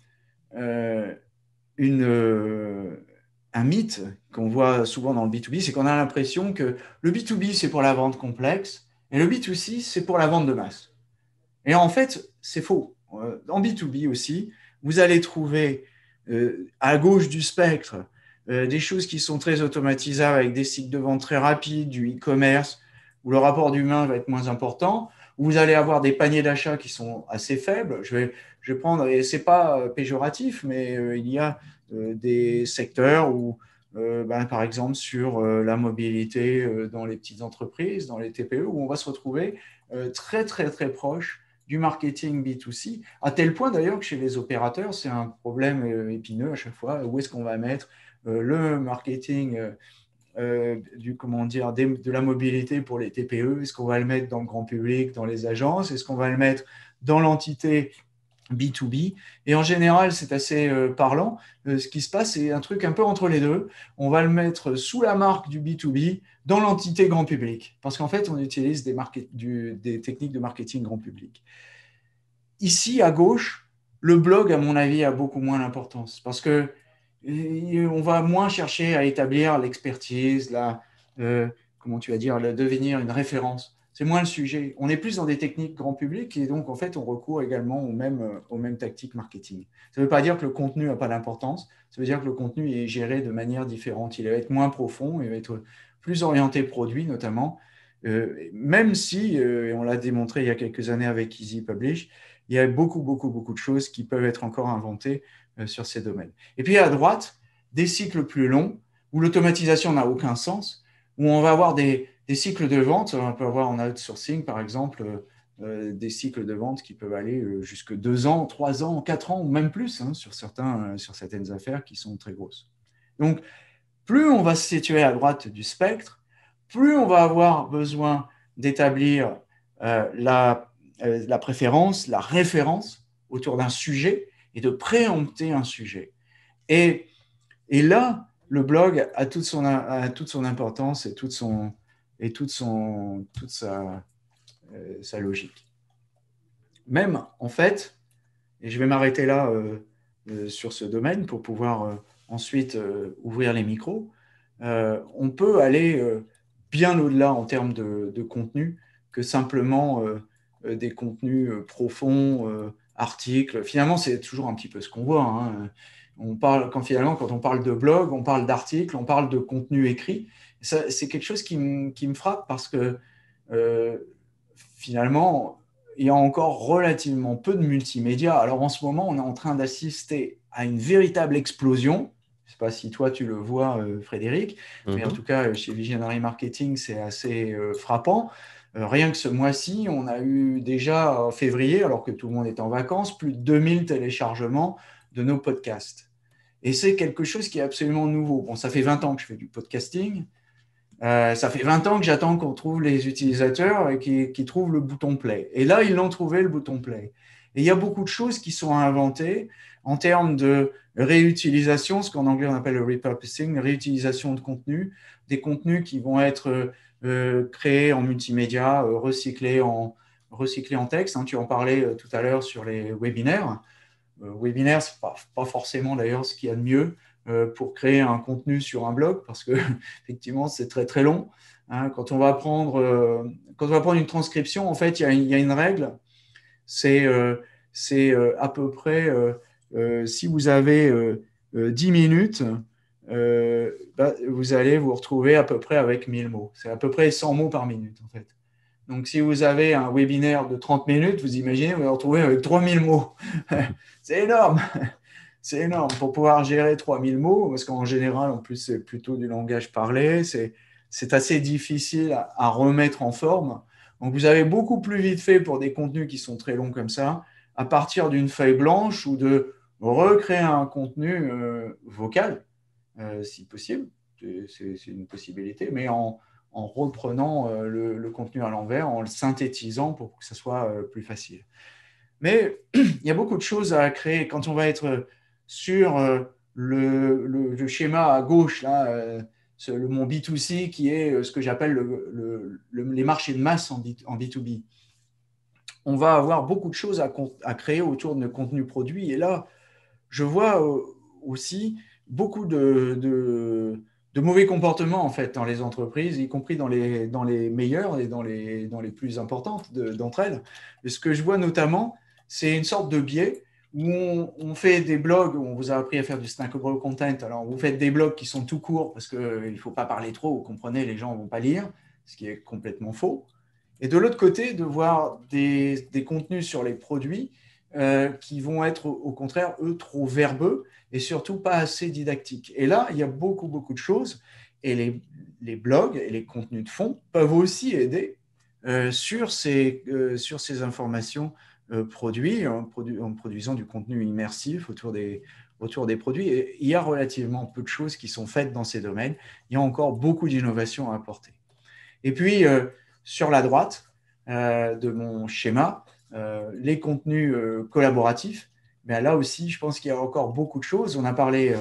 une, un mythe qu'on voit souvent dans le B2B, c'est qu'on a l'impression que le B2B, c'est pour la vente complexe, et le B2C, c'est pour la vente de masse. Et en fait, c'est faux. En B2B aussi, vous allez trouver à gauche du spectre euh, des choses qui sont très automatisables avec des cycles de vente très rapides, du e-commerce, où le rapport d'humain va être moins important, vous allez avoir des paniers d'achat qui sont assez faibles. Je vais, je vais prendre, et ce n'est pas euh, péjoratif, mais euh, il y a des secteurs où, ben, par exemple, sur la mobilité dans les petites entreprises, dans les TPE, où on va se retrouver très, très, très proche du marketing B2C, à tel point d'ailleurs que chez les opérateurs, c'est un problème épineux à chaque fois. Où est-ce qu'on va mettre euh, le marketing euh, euh, du, comment dire, de la mobilité pour les TPE Est-ce qu'on va le mettre dans le grand public, dans les agences? Est-ce qu'on va le mettre dans l'entité B2B. Et en général, c'est assez parlant. ce qui se passe, c'est un truc un peu entre les deux. On va le mettre sous la marque du B2B dans l'entité grand public. Parce qu'en fait, on utilise des, techniques de marketing grand public. Ici, à gauche, le blog, à mon avis, a beaucoup moins d'importance. Parce que on va moins chercher à établir l'expertise, la, euh, comment tu vas dire, devenir une référence. C'est moins le sujet. On est plus dans des techniques grand public et donc en fait on recourt également aux mêmes, euh, aux mêmes tactiques marketing. Ça ne veut pas dire que le contenu n'a pas d'importance, ça veut dire que le contenu est géré de manière différente. Il va être moins profond, il va être plus orienté produit notamment, euh, même si, et on l'a démontré il y a quelques années avec Easy Publish, il y a beaucoup, beaucoup, beaucoup de choses qui peuvent être encore inventées euh, sur ces domaines. Et puis à droite, des cycles plus longs où l'automatisation n'a aucun sens, où on va avoir des, cycles de vente. On peut avoir en outsourcing, par exemple, euh, euh, des cycles de vente qui peuvent aller jusque deux ans, trois ans, quatre ans ou même plus hein, sur, certains, sur certaines affaires qui sont très grosses. Donc, plus on va se situer à droite du spectre, plus on va avoir besoin d'établir la, la préférence, la référence autour d'un sujet et de préempter un sujet. Et, et là, le blog a toute son, toute son importance et toute, son, et toute, son, toute sa, euh, logique. Même, en fait, et je vais m'arrêter là euh, euh, sur ce domaine pour pouvoir ensuite ouvrir les micros, on peut aller bien au-delà en termes de, de, contenu que simplement des contenus profonds articles. Finalement, c'est toujours un petit peu ce qu'on voit. Hein. On parle, quand finalement, quand on parle de blog, on parle d'articles, on parle de contenu écrit. C'est quelque chose qui, me frappe parce que euh, finalement, il y a encore relativement peu de multimédia. Alors en ce moment, on est en train d'assister à une véritable explosion. Je ne sais pas si toi tu le vois, euh, Frédéric, mais en mhm. tout cas, chez Visionary Marketing, c'est assez euh, frappant. Euh, rien que ce mois-ci, on a eu déjà en février, alors que tout le monde est en vacances, plus de 2000 téléchargements de nos podcasts. Et c'est quelque chose qui est absolument nouveau. Bon, ça fait 20 ans que je fais du podcasting. Euh, ça fait 20 ans que j'attends qu'on trouve les utilisateurs et qui, trouvent le bouton play. Et là, ils l'ont trouvé, le bouton play. Et il y a beaucoup de choses qui sont inventées en termes de réutilisation, ce qu'en anglais on appelle le repurposing, réutilisation de contenu, des contenus qui vont être euh, créé en multimédia, euh, recyclé, en, recyclé en texte. Hein. tu en parlais euh, tout à l'heure sur les webinaires. webinaire, ce n'est pas, pas, forcément d'ailleurs ce qu'il y a de mieux pour créer un contenu sur un blog, parce que <laughs> effectivement, c'est très très long. Hein. quand, on va prendre, quand on va prendre une transcription, en fait, il y y a une règle. C'est à peu près, si vous avez 10 minutes, bah, vous allez vous retrouver à peu près avec 1000 mots. C'est à peu près 100 mots par minute, en fait. Donc, si vous avez un webinaire de 30 minutes, vous imaginez, vous allez retrouver avec 3000 mots. <laughs> c'est énorme. <laughs> C'est énorme pour pouvoir gérer 3000 mots, parce qu'en général, en plus, c'est plutôt du langage parlé. C'est assez difficile à, remettre en forme. Donc, vous avez beaucoup plus vite fait pour des contenus qui sont très longs comme ça, à partir d'une feuille blanche ou de recréer un contenu euh, vocal, euh, si possible. C'est une possibilité, mais en, reprenant euh, le, contenu à l'envers, en le synthétisant pour que ce soit plus facile. Mais <clears throat> il y a beaucoup de choses à créer quand on va être sur euh, le, schéma à gauche, là, euh, mon B2C, qui est euh, ce que j'appelle les marchés de masse en, B, 2 b On va avoir beaucoup de choses à, créer autour de nos contenus produits. Et là, je vois aussi beaucoup de, mauvais comportements en fait dans les entreprises, y compris dans les, meilleures et dans les, plus importantes d'entre elles. Et ce que je vois notamment, c'est une sorte de biais où on, fait des blogs, on vous a appris à faire du snackable content. Alors, vous faites des blogs qui sont tout courts parce qu'il ne faut pas parler trop, vous comprenez, les gens ne vont pas lire, ce qui est complètement faux. Et de l'autre côté, de voir des, contenus sur les produits euh, qui vont être au contraire, eux, trop verbeux et surtout pas assez didactiques. Et là, il y a beaucoup, beaucoup de choses. Et les, blogs et les contenus de fond peuvent aussi aider euh, sur, ces, euh, sur ces informations produits en, produisant du contenu immersif autour des, autour des produits. Et il y a relativement peu de choses qui sont faites dans ces domaines. Il y a encore beaucoup d'innovations à apporter. Et puis, sur la droite de mon schéma, les contenus collaboratifs. Mais là aussi, je pense qu'il y a encore beaucoup de choses. On a parlé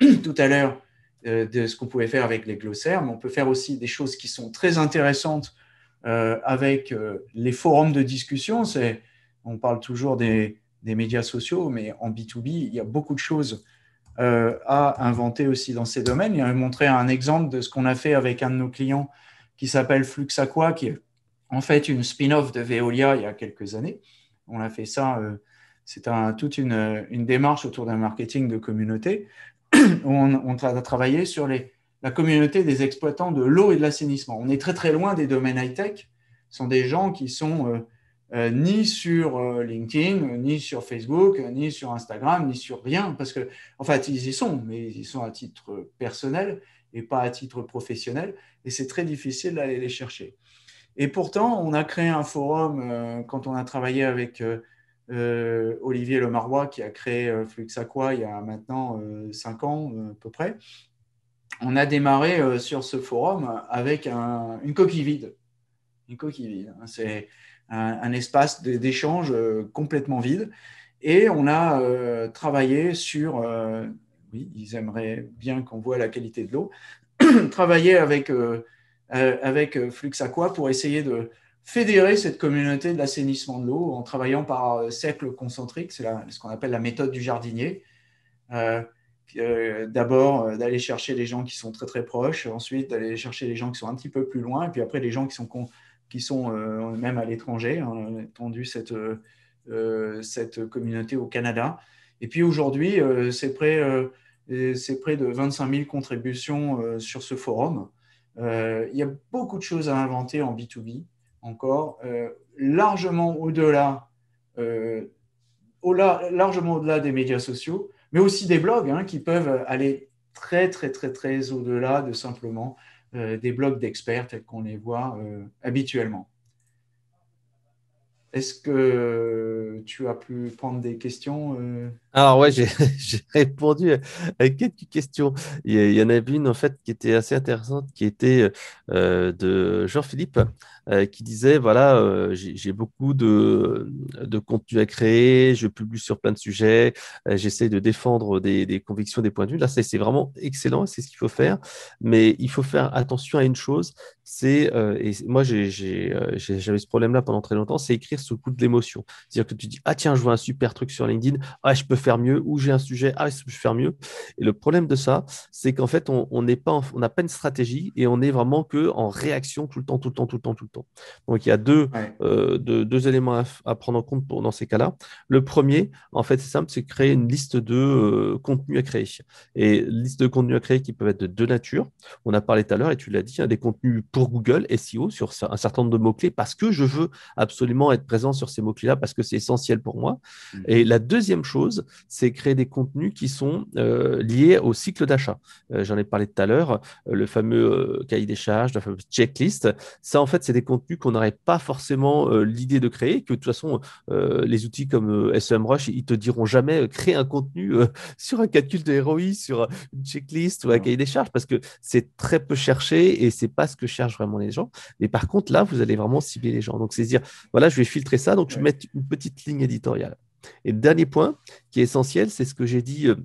<clears throat> tout à l'heure de ce qu'on pouvait faire avec les glossaires, mais on peut faire aussi des choses qui sont très intéressantes avec les forums de discussion. On parle toujours des, médias sociaux, mais en B2B, il y a beaucoup de choses euh, à inventer aussi dans ces domaines. Il a montré un exemple de ce qu'on a fait avec un de nos clients qui s'appelle Fluxaqua, qui est en fait une spin-off de Veolia il y a quelques années. On a fait ça, euh, c'est toute une, démarche autour d'un marketing de communauté. <clears throat> On, a travaillé sur la communauté des exploitants de l'eau et de l'assainissement. On est très très loin des domaines high-tech. Ce sont des gens qui sont euh, euh, ni sur euh, LinkedIn, ni sur Facebook, ni sur Instagram, ni sur rien, parce que, en fait, ils y sont, mais ils y sont à titre personnel et pas à titre professionnel, et c'est très difficile d'aller les chercher. Et pourtant, on a créé un forum euh, quand on a travaillé avec Olivier Lemarois, qui a créé Fluxaqua il y a maintenant cinq ans à peu près. On a démarré sur ce forum avec une coquille vide. Une coquille vide. Hein. C'est un, espace d'échange euh, complètement vide. Et on a euh, travaillé sur, euh, oui, ils aimeraient bien qu'on voit la qualité de l'eau, <clears throat> travailler avec, avec Flux Aqua pour essayer de fédérer cette communauté de l'assainissement de l'eau en travaillant par cercle concentrique, c'est ce qu'on appelle la méthode du jardinier. D'abord, d'aller chercher les gens qui sont très très proches, ensuite d'aller chercher les gens qui sont un petit peu plus loin, et puis après les gens qui sont qui sont euh, même à l'étranger. On a étendu cette, euh, euh, cette communauté au Canada. Et puis aujourd'hui, c'est près, près de 25 000 contributions sur ce forum. Il y a beaucoup de choses à inventer en B2B encore, largement au-delà au largement au-delà des médias sociaux, mais aussi des blogs hein, qui peuvent aller très, très, très, très au-delà de simplement euh, des blogs d'experts tels qu'on les voit euh, habituellement. Est-ce que tu as pu prendre des questions euh? Alors ouais, j'ai <laughs> répondu à quelques questions. Il y en avait une en fait qui était assez intéressante, qui était de Jean-Philippe, qui disait voilà, j'ai beaucoup de, de contenu à créer, je publie sur plein de sujets, j'essaie de défendre des, des, convictions, des points de vue. Là, c'est vraiment excellent, c'est ce qu'il faut faire, mais il faut faire attention à une chose, c'est et moi j'avais ce problème-là pendant très longtemps, c'est écrire sous le coup de l'émotion. C'est-à-dire que tu dis, ah tiens, je vois un super truc sur LinkedIn, ah, je peux faire mieux, ou j'ai un sujet, ah, je peux faire mieux. Et le problème de ça, c'est qu'en fait, on n'a pas, on pas une stratégie et on est vraiment que en réaction tout le temps, tout le temps, tout le temps, tout le temps. Donc il y a deux, deux, éléments à, prendre en compte pour, dans ces cas-là. Le premier, en fait, c'est simple, c'est créer une liste de contenus à créer. Et liste de contenus à créer qui peuvent être de deux natures. On a parlé tout à l'heure, et tu l'as dit, hein, des contenus pour Google, SEO, sur un certain nombre de mots-clés, parce que je veux absolument être présent sur ces mots-clés-là, parce que c'est essentiel pour moi. Mmh. Et la deuxième chose, c'est créer des contenus qui sont euh, liés au cycle d'achat. Euh, j'en ai parlé tout à l'heure, euh, le fameux cahier des charges, la fameuse checklist. Ça, en fait, c'est des contenus qu'on n'aurait pas forcément l'idée de créer, que de toute façon, les outils comme SEMrush, ils te diront jamais créer un contenu <laughs> sur un calcul de ROI, sur une checklist ou un cahier des charges, parce que c'est très peu cherché et c'est pas ce que cherchent vraiment les gens. Mais par contre, là, vous allez vraiment cibler les gens. Donc, c'est dire, voilà, je vais filtrer ça, donc je vais mettre une petite ligne éditoriale. Et dernier point qui est essentiel, c'est ce que j'ai dit euh,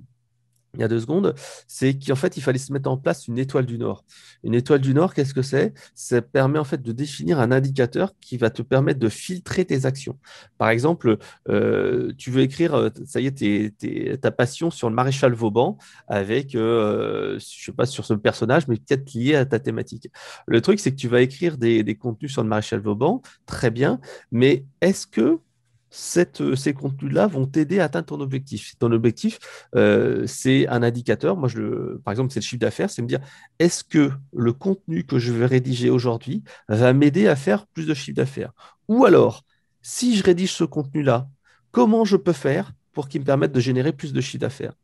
il y a deux secondes, c'est qu'en fait, il fallait se mettre en place une étoile du Nord. Une étoile du Nord, qu'est-ce que c'est? Ça permet en fait de définir un indicateur qui va te permettre de filtrer tes actions. Par exemple, euh, tu veux écrire, euh, ça y est, ta passion sur le maréchal Vauban avec, je ne sais pas sur ce personnage, mais peut-être lié à ta thématique. Le truc, c'est que tu vas écrire des contenus sur le maréchal Vauban, très bien, mais est-ce que euh, ces contenus-là vont t'aider à atteindre ton objectif. Ton objectif, euh, c'est un indicateur. Moi, par exemple, c'est le chiffre d'affaires. C'est me dire, est-ce que le contenu que je vais rédiger aujourd'hui va m'aider à faire plus de chiffre d'affaires? Ou alors, si je rédige ce contenu-là, comment je peux faire pour qu'il me permette de générer plus de chiffre d'affaires?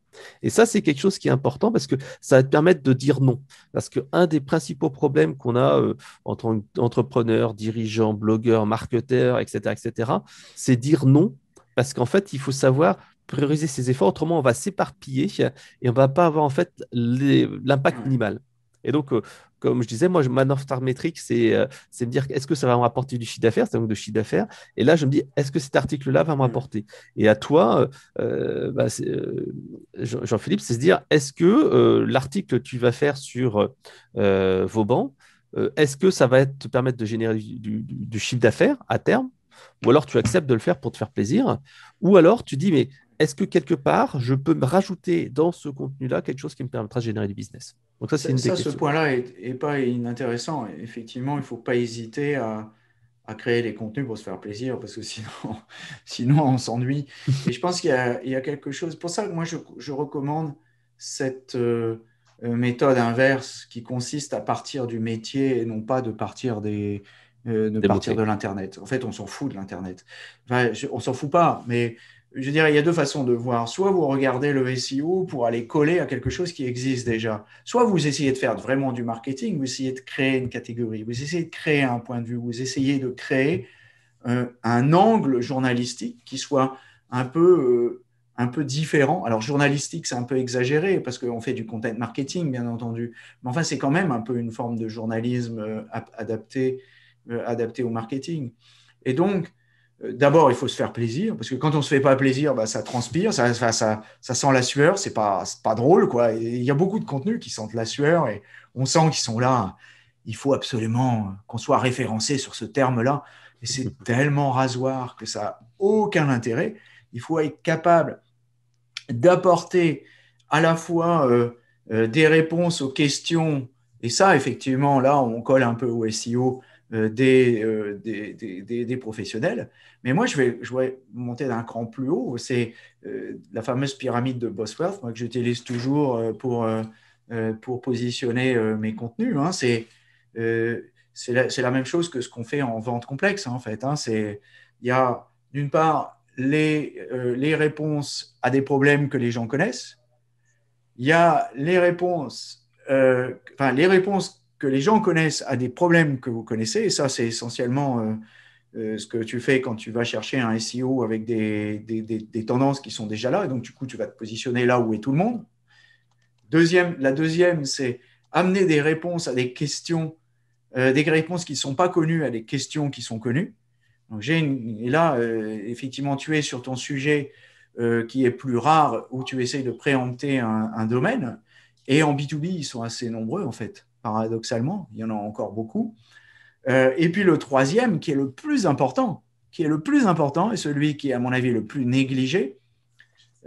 Et ça, c'est quelque chose qui est important parce que ça va te permettre de dire non. Parce qu'un des principaux problèmes qu'on a euh, en tant qu'entrepreneur, dirigeant, blogueur, marketeur, etc., etc., c'est dire non. Parce qu'en fait, il faut savoir prioriser ses efforts. Autrement, on va s'éparpiller et on ne va pas avoir en fait l'impact minimal. Et donc, euh, comme je disais, moi, ma North Star Metric, euh, c'est me dire est-ce que ça va me rapporter du chiffre d'affaires, c'est donc de chiffre d'affaires. Et là, je me dis est-ce que cet article-là va me mm. rapporter? Et à toi, euh, bah, Jean-Philippe, c'est se dire est-ce que l'article que tu vas faire sur Vauban, est-ce que ça va te permettre de générer du chiffre d'affaires à terme? Ou alors tu acceptes de le faire pour te faire plaisir, ou alors tu dis mais est-ce que quelque part, je peux me rajouter dans ce contenu-là quelque chose qui me permettra de générer du business? Donc ça, c'est une ça, ce point-là est, pas inintéressant. Effectivement, il ne faut pas hésiter à, créer des contenus pour se faire plaisir, parce que sinon, <laughs> sinon on s'ennuie. Et je pense qu'il y, a quelque chose. Pour ça, moi, je, recommande cette euh, méthode inverse qui consiste à partir du métier et non pas de partir des, euh, de partir de l'Internet. En fait, on s'en fout de l'Internet. Enfin, on s'en fout pas, mais je dirais, il y a deux façons de voir. Soit vous regardez le SEO pour aller coller à quelque chose qui existe déjà. Soit vous essayez de faire vraiment du marketing, vous essayez de créer une catégorie, vous essayez de créer un point de vue, vous essayez de créer euh, un angle journalistique qui soit un peu, euh, un peu différent. Alors, journalistique, c'est un peu exagéré parce qu'on fait du content marketing, bien entendu. Mais enfin, c'est quand même un peu une forme de journalisme euh, adapté, adapté au marketing. Et donc, d'abord, il faut se faire plaisir, parce que quand on ne se fait pas plaisir, bah, ça transpire, ça, ça, ça, sent la sueur, c'est pas, pas drôle. Quoi. il y a beaucoup de contenus qui sentent la sueur et on sent qu'ils sont là. Il faut absolument qu'on soit référencé sur ce terme-là. Et c'est <laughs> tellement rasoir que ça n'a aucun intérêt. Il faut être capable d'apporter à la fois euh, euh, des réponses aux questions, et ça, effectivement, là, on colle un peu au SEO, euh, euh, des, professionnels. Mais moi, je vais, monter d'un cran plus haut. C'est euh, la fameuse pyramide de Bosworth, moi, que j'utilise toujours pour, positionner mes contenus. Hein. C'est c'est la, même chose que ce qu'on fait en vente complexe, hein, en fait. Hein. Il y a d'une part les, les réponses à des problèmes que les gens connaissent. Il y a les réponses, enfin, les réponses que les gens connaissent à des problèmes que vous connaissez, et ça c'est essentiellement euh, euh, ce que tu fais quand tu vas chercher un SEO avec des, des, tendances qui sont déjà là, et donc du coup tu vas te positionner là où est tout le monde. Deuxième, la deuxième, c'est amener des réponses à des questions, euh, des réponses qui ne sont pas connues à des questions qui sont connues. Donc, j'ai et là, effectivement, tu es sur ton sujet qui est plus rare, où tu essayes de préempter un, un domaine, et en B2B, ils sont assez nombreux en fait paradoxalement, il y en a encore beaucoup. Euh, et puis le troisième, qui est le plus important, qui est le plus important, et celui qui est à mon avis le plus négligé,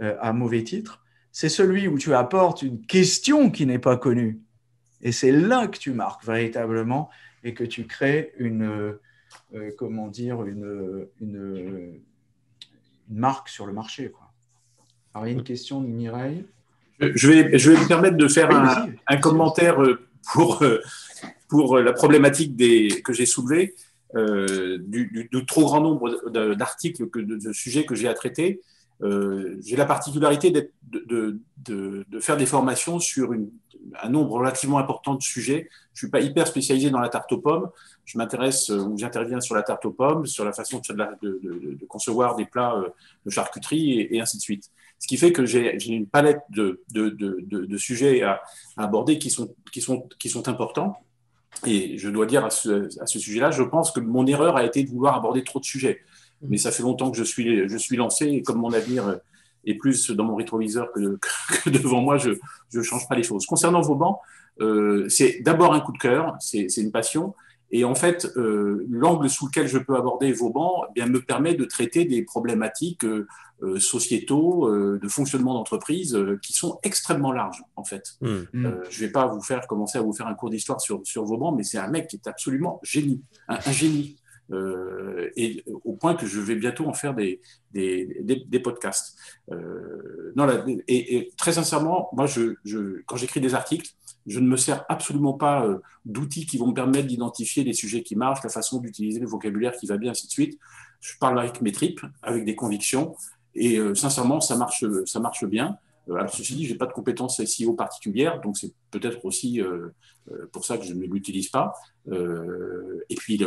euh, à mauvais titre, c'est celui où tu apportes une question qui n'est pas connue. Et c'est là que tu marques véritablement et que tu crées une, comment dire, une, une, marque sur le marché. Quoi. Alors, il y a une question de Mireille? Je vais, je vais me permettre de faire un, commentaire pour, pour la problématique que j'ai soulevée. du, trop grand nombre d'articles, de, sujets que j'ai à traiter. Euh, j'ai la particularité de, faire des formations sur un nombre relativement important de sujets. Je ne suis pas hyper spécialisé dans la tarte aux pommes. Je m'intéresse euh, ou j'interviens sur la tarte aux pommes, sur la façon de, concevoir des plats euh, de charcuterie et, ainsi de suite. Ce qui fait que j'ai une palette de, sujets à, aborder qui sont, qui, sont, qui sont importants. Et je dois dire à ce, à ce sujet-là, je pense que mon erreur a été de vouloir aborder trop de sujets mais ça fait longtemps que je suis, je suis lancé et comme mon avenir est plus dans mon rétroviseur que, devant moi, je ne change pas les choses. Concernant Vauban, euh, c'est d'abord un coup de cœur, c'est une passion. Et en fait, euh, l'angle sous lequel je peux aborder Vauban eh bien, me permet de traiter des problématiques euh, sociétaux, de fonctionnement d'entreprise, qui sont extrêmement larges, en fait. Hmm. je ne vais pas vous faire commencer à vous faire un cours d'histoire sur, sur Vauban, mais c'est un mec qui est absolument génie, un génie. Euh, et au point que je vais bientôt en faire des, des, des, podcasts. Euh, non, et, très sincèrement, moi, je, je, quand j'écris des articles, je ne me sers absolument pas euh, d'outils qui vont me permettre d'identifier les sujets qui marchent, la façon d'utiliser le vocabulaire qui va bien, ainsi de suite. Je parle avec mes tripes, avec des convictions, et sincèrement, ça marche, ça marche bien. Alors, ceci dit, je n'ai pas de compétences SEO particulières, donc c'est peut-être aussi pour ça que je ne l'utilise pas. Euh, et puis,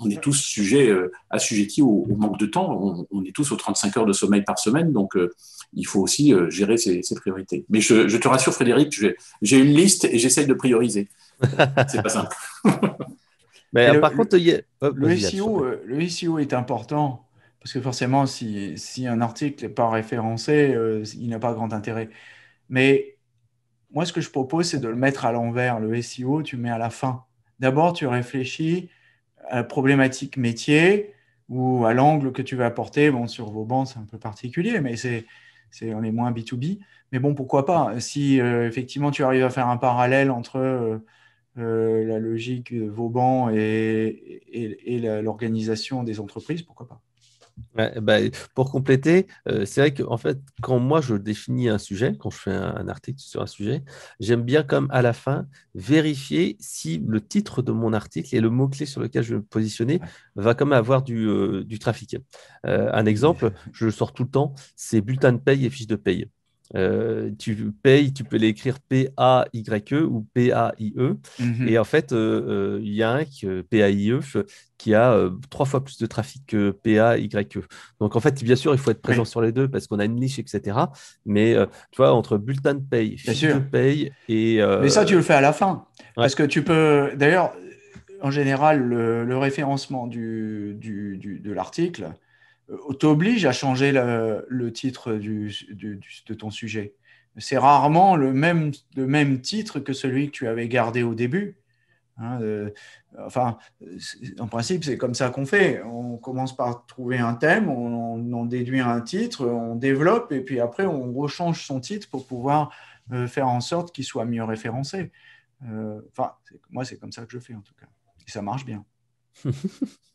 on est tous sujets, euh, assujettis au, manque de temps. On, est tous aux 35 heures de sommeil par semaine, donc euh, il faut aussi gérer ses, priorités. Mais je, te rassure, Frédéric, j'ai une liste et j'essaye de prioriser. <laughs> C'est pas simple. Mais par contre, le, SEO, le SEO est important parce que forcément, si, un article n'est pas référencé, il n'a pas grand intérêt. Mais moi, ce que je propose, c'est de le mettre à l'envers. Le SEO, tu mets à la fin. D'abord, tu réfléchis à la problématique métier ou à l'angle que tu veux apporter. Bon, sur vos bancs, c'est un peu particulier, mais c'est, on est moins B2B. Mais bon, pourquoi pas? Si euh, effectivement tu arrives à faire un parallèle entre euh, euh, la logique Vauban et l'organisation des entreprises, pourquoi pas? Bah, pour compléter, euh, c'est vrai qu'en fait, quand moi je définis un sujet, quand je fais un, article sur un sujet, j'aime bien comme à la fin vérifier si le titre de mon article et le mot-clé sur lequel je vais me positionner va quand même avoir du, euh, du trafic. Euh, un exemple, je le sors tout le temps, c'est bulletin de paye et fiche de paye. Euh, tu payes, tu peux l'écrire P-A-Y-E ou P-A-I-E. Mhm. Et en fait, euh, euh, il y a un qui, P-A-I-E qui a trois fois plus de trafic que P-A-Y-E. Donc en fait, bien sûr, il faut être présent sur les deux parce qu'on a une niche, etc. Mais tu vois, entre bulletin de paye, fiche de paye et. Mais ça, tu le fais à la fin. Parce que tu peux. D'ailleurs, en général, le, référencement du, du, de l'article euh, t'oblige à changer le, titre de ton sujet. C'est rarement le même, le même titre que celui que tu avais gardé au début. Hein, euh, enfin, en principe, c'est comme ça qu'on fait. On commence par trouver un thème, on, en déduit un titre, on développe, et puis après, on rechange son titre pour pouvoir euh, faire en sorte qu'il soit mieux référencé. enfin, moi, c'est comme ça que je fais en tout cas. Et ça marche bien. <laughs>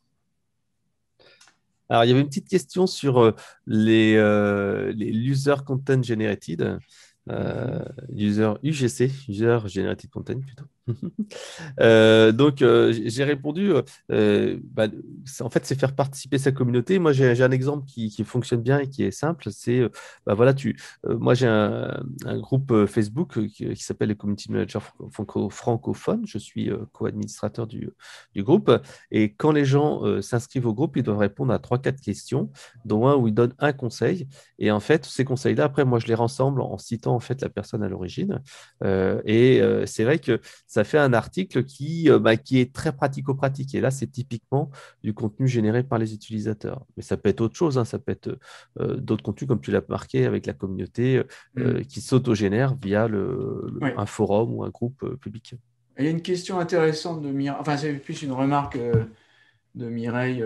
Alors, il y avait une petite question sur euh, les, euh, les user content generated, euh, user UGC, user generated content plutôt. Euh, donc, euh, j'ai répondu, euh, bah, en fait, c'est faire participer sa communauté. Moi, j'ai un exemple qui, fonctionne bien et qui est simple. C'est, bah, voilà, tu, moi, j'ai un, groupe Facebook qui, s'appelle les Community Managers francophones. Je suis co-administrateur du, du, groupe. Et quand les gens s'inscrivent au groupe, ils doivent répondre à trois, quatre questions, dont un où ils donnent un conseil. Et en fait, ces conseils-là, après, moi, je les rassemble en citant en fait la personne à l'origine. et c'est vrai que ça ça fait un article qui, euh, bah, qui est très pratico-pratique. Et là, c'est typiquement du contenu généré par les utilisateurs. Mais ça peut être autre chose, hein. ça peut être euh, d'autres contenus, comme tu l'as marqué, avec la communauté euh, mm. qui s'autogénère via le, un forum ou un groupe public. Il y a une question intéressante de Mireille, enfin c'est plus une remarque de Mireille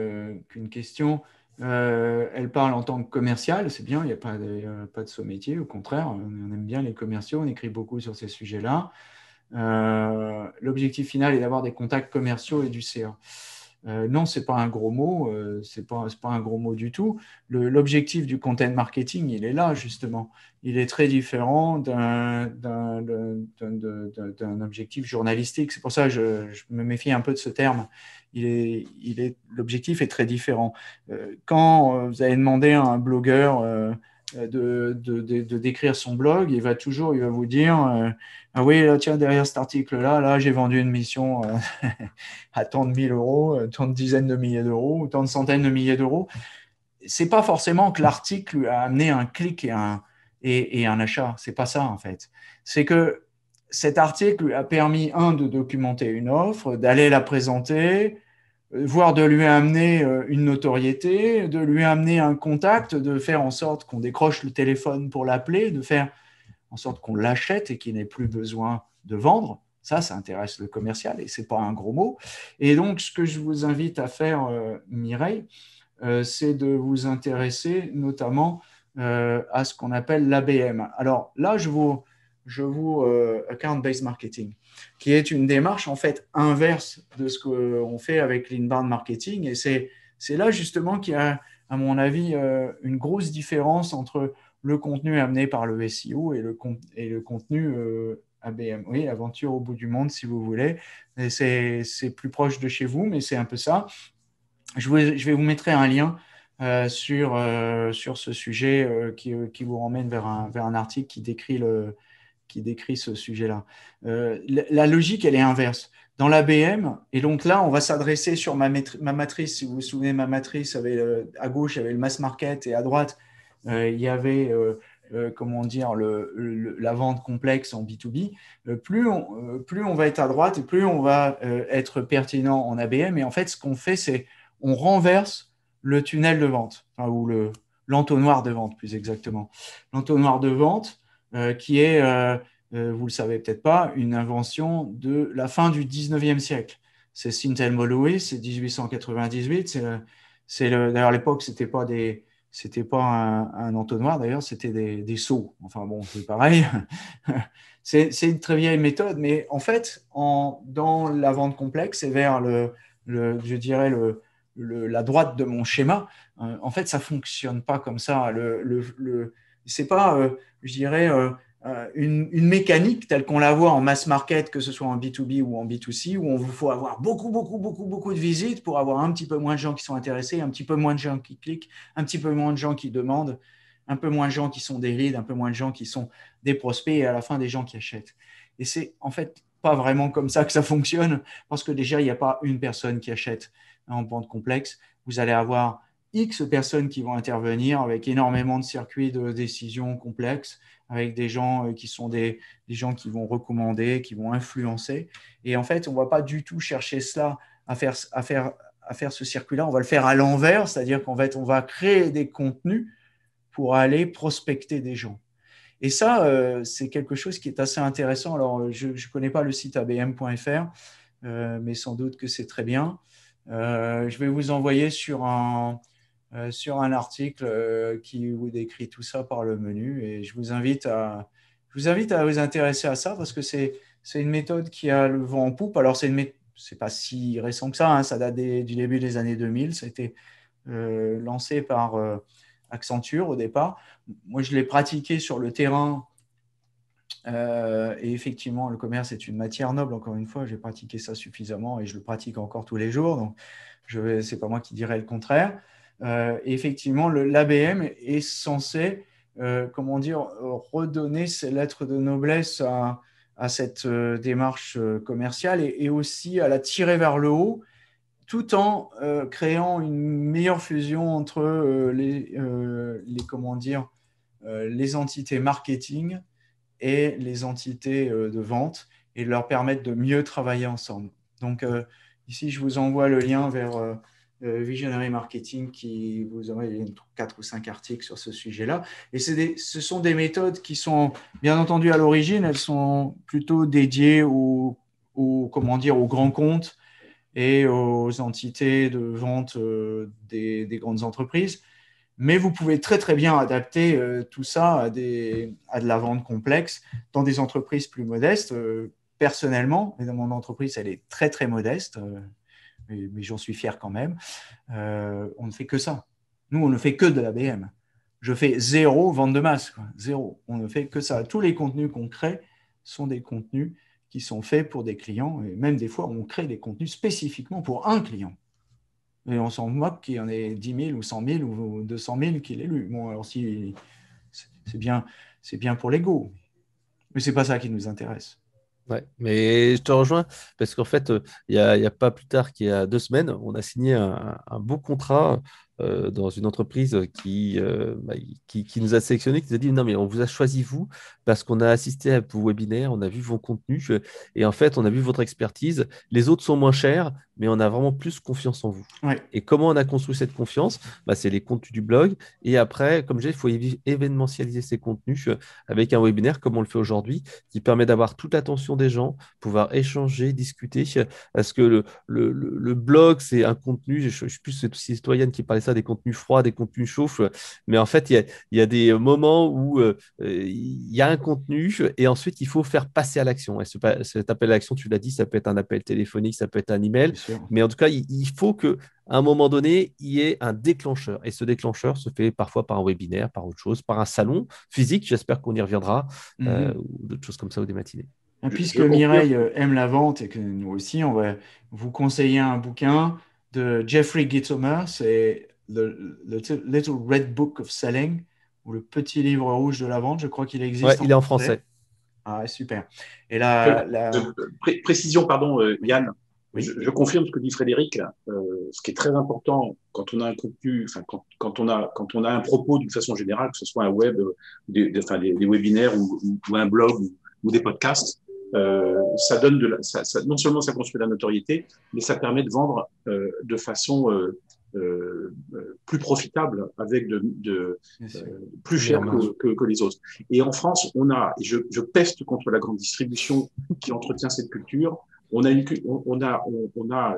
qu'une question. elle parle en tant que commerciale, c'est bien, il n'y a pas de, pas de saut métier, au contraire, on aime bien les commerciaux, on écrit beaucoup sur ces sujets-là. Euh, l'objectif final est d'avoir des contacts commerciaux et du CA. euh, non, ce n'est pas un gros mot, euh, ce n'est pas, un gros mot du tout. L'objectif du content marketing, il est là, justement. Il est très différent d'un objectif journalistique. C'est pour ça que je, me méfie un peu de ce terme. L'objectif est très différent. Euh, quand vous avez demandé à un blogueur euh, de, de, décrire son blog, il va toujours, il va vous dire, euh, ah oui, là, tiens, derrière cet article-là, là, j'ai vendu une mission euh, <laughs> à tant de mille euros, tant de dizaines de milliers d'euros, tant de centaines de milliers d'euros. C'est pas forcément que l'article a amené un clic et un, et, et un achat. C'est pas ça, en fait. C'est que cet article a permis, un, de documenter une offre, d'aller la présenter, voire de lui amener euh, une notoriété, de lui amener un contact, de faire en sorte qu'on décroche le téléphone pour l'appeler, de faire en sorte qu'on l'achète et qu'il n'ait plus besoin de vendre. Ça, ça intéresse le commercial et ce n'est pas un gros mot. Et donc, ce que je vous invite à faire, euh, Mireille, euh, c'est de vous intéresser notamment à ce qu'on appelle l'ABM. Alors là, je vous, je vous account-based marketing qui est une démarche en fait inverse de ce qu'on fait avec l'inbound marketing. Et c'est, c'est là justement qu'il y a, à mon avis, euh, une grosse différence entre le contenu amené par le SEO et le, et le contenu euh, ABM. Oui, aventure au bout du monde, si vous voulez. c'est, c'est plus proche de chez vous, mais c'est un peu ça. Je, je vais vous mettre un lien euh, sur, sur ce sujet qui, qui, vous ramène vers un, vers un article qui décrit le, qui décrit ce sujet-là. Euh, la logique, elle est inverse. Dans l'ABM, et donc là, on va s'adresser sur ma, ma, matrice. Si vous vous souvenez, ma matrice, avait, à gauche, il y avait le mass market et à droite, euh, il y avait, euh, comment dire, le, la vente complexe en B2B. plus, on, plus on va être à droite et plus on va être pertinent en ABM. Et en fait, ce qu'on fait, c'est on renverse le tunnel de vente, ou l'entonnoir de vente, plus exactement. L'entonnoir de vente, euh, qui est, euh, euh, vous le savez peut-être pas, une invention de la fin du 19e siècle. C'est Sintelmo Lewis, c'est 1898. C'est d'ailleurs, à l'époque, ce n'était pas, des, c'était pas un, entonnoir, d'ailleurs, c'était des, seaux. Enfin bon, c'est pareil. <laughs> c'est, une très vieille méthode, mais en fait, dans la vente complexe et vers, le, je dirais, le, la droite de mon schéma, en fait, ça fonctionne pas comme ça. C'est pas, euh, je dirais, euh, euh, une, mécanique telle qu'on la voit en mass market, que ce soit en B2B ou en B2C, où on faut avoir beaucoup, beaucoup, beaucoup, beaucoup de visites pour avoir un petit peu moins de gens qui sont intéressés, un petit peu moins de gens qui cliquent, un petit peu moins de gens qui demandent, un peu moins de gens qui sont des leads, un peu moins de gens qui sont des prospects et à la fin des gens qui achètent. Et c'est en fait pas vraiment comme ça que ça fonctionne, parce que déjà, il n'y a pas une personne qui achète en bande complexe. Vous allez avoir X personnes qui vont intervenir avec énormément de circuits de décision complexes, avec des gens euh, qui sont des, gens qui vont recommander, qui vont influencer. Et en fait, on ne va pas du tout chercher cela à faire, à faire, à faire ce circuit-là. On va le faire à l'envers, c'est-à-dire qu'en fait, on va créer des contenus pour aller prospecter des gens. Et ça, euh, c'est quelque chose qui est assez intéressant. Alors, je ne connais pas le site abm.fr, euh, mais sans doute que c'est très bien. je vais vous envoyer sur un, euh, sur un article euh, qui vous décrit tout ça par le menu. Et je vous invite à, je vous, invite à vous intéresser à ça parce que c'est une méthode qui a le vent en poupe. Alors, c'est une c'est pas si récent que ça, hein. ça date du début des années 2000. Ça a été euh, lancé par Accenture au départ. Moi, je l'ai pratiqué sur le terrain. et effectivement, le commerce est une matière noble. Encore une fois, j'ai pratiqué ça suffisamment et je le pratique encore tous les jours. Donc, ce n'est pas moi qui dirais le contraire. Euh, effectivement, l'ABM est censé, euh, comment dire, redonner ses lettres de noblesse à, cette euh, démarche commerciale et, aussi à la tirer vers le haut, tout en créant une meilleure fusion entre les, comment dire, les entités marketing et les entités de vente et leur permettre de mieux travailler ensemble. Donc, ici, je vous envoie le lien vers Visionary Marketing qui vous aurez quatre ou cinq articles sur ce sujet-là. Et des, ce sont des méthodes qui sont, bien entendu, à l'origine, elles sont plutôt dédiées aux, comment dire, aux grands comptes et aux entités de vente euh, des, grandes entreprises. Mais vous pouvez très très bien adapter euh, tout ça à, à de la vente complexe dans des entreprises plus modestes. personnellement, dans mon entreprise, elle est très très modeste mais, j'en suis fier quand même. on ne fait que ça. Nous, on ne fait que de la BM. Je fais zéro vente de masse, zéro. On ne fait que ça. Tous les contenus qu'on crée sont des contenus qui sont faits pour des clients, et même des fois, on crée des contenus spécifiquement pour un client. Et on s'en moque qu'il y en ait 10 000 ou 100 000 ou 200 000 qui l'aient lu. Bon, alors si c'est bien, c'est bien pour l'ego, mais c'est pas ça qui nous intéresse. Ouais, mais je te rejoins parce qu'en fait, il n'y a, pas plus tard qu'il y a deux semaines, on a signé un beau contrat euh, dans une entreprise qui, euh, bah, qui, qui, nous a sélectionné, qui nous a dit non, mais on vous a choisi vous parce qu'on a assisté à vos webinaires, on a vu vos contenus et en fait, on a vu votre expertise. Les autres sont moins chers, mais on a vraiment plus confiance en vous. Et comment on a construit cette confiance? Bah, C'est les contenus du blog. Et après, comme j'ai dit, il faut événementialiser ces contenus avec un webinaire comme on le fait aujourd'hui, qui permet d'avoir toute l'attention des gens, pouvoir échanger, discuter. Parce que le, le, le blog, c'est un contenu, je ne sais plus, c'est citoyenne qui parlait ça, des contenus froids, des contenus chauds. Mais en fait, il y a, des moments où euh, il y a un contenu et ensuite il faut faire passer à l'action. Et cet appel à l'action, tu l'as dit, ça peut être un appel téléphonique, ça peut être un email. Mais en tout cas, il, faut que à un moment donné, il y ait un déclencheur. Et ce déclencheur se fait parfois par un webinaire, par autre chose, par un salon physique. J'espère qu'on y reviendra, mhm. euh, ou d'autres choses comme ça, ou des matinées. Puisque Mireille euh, aime la vente et que nous aussi, on va vous conseiller un bouquin de Jeffrey Gitomer, c'est le, Little Red Book of Selling, ou le petit livre rouge de la vente, je crois qu'il existe. Ouais, il est en français. Ah, super. Et là, la... précision, pardon, euh, Yann. Je, confirme ce que dit Frédéric. Euh, ce qui est très important quand on a un contenu, enfin quand, quand, on a quand on a un propos d'une façon générale, que ce soit un web, des, enfin, des, webinaires ou, ou, un blog ou, des podcasts, euh, ça donne de la, ça, ça, non seulement ça construit la notoriété, mais ça permet de vendre euh, de façon euh, euh, plus profitable avec de, de plus cher que, que, que, les autres. Et en France, on a, et je, je, peste contre la grande distribution qui entretient cette culture. On a une, on, a, on, a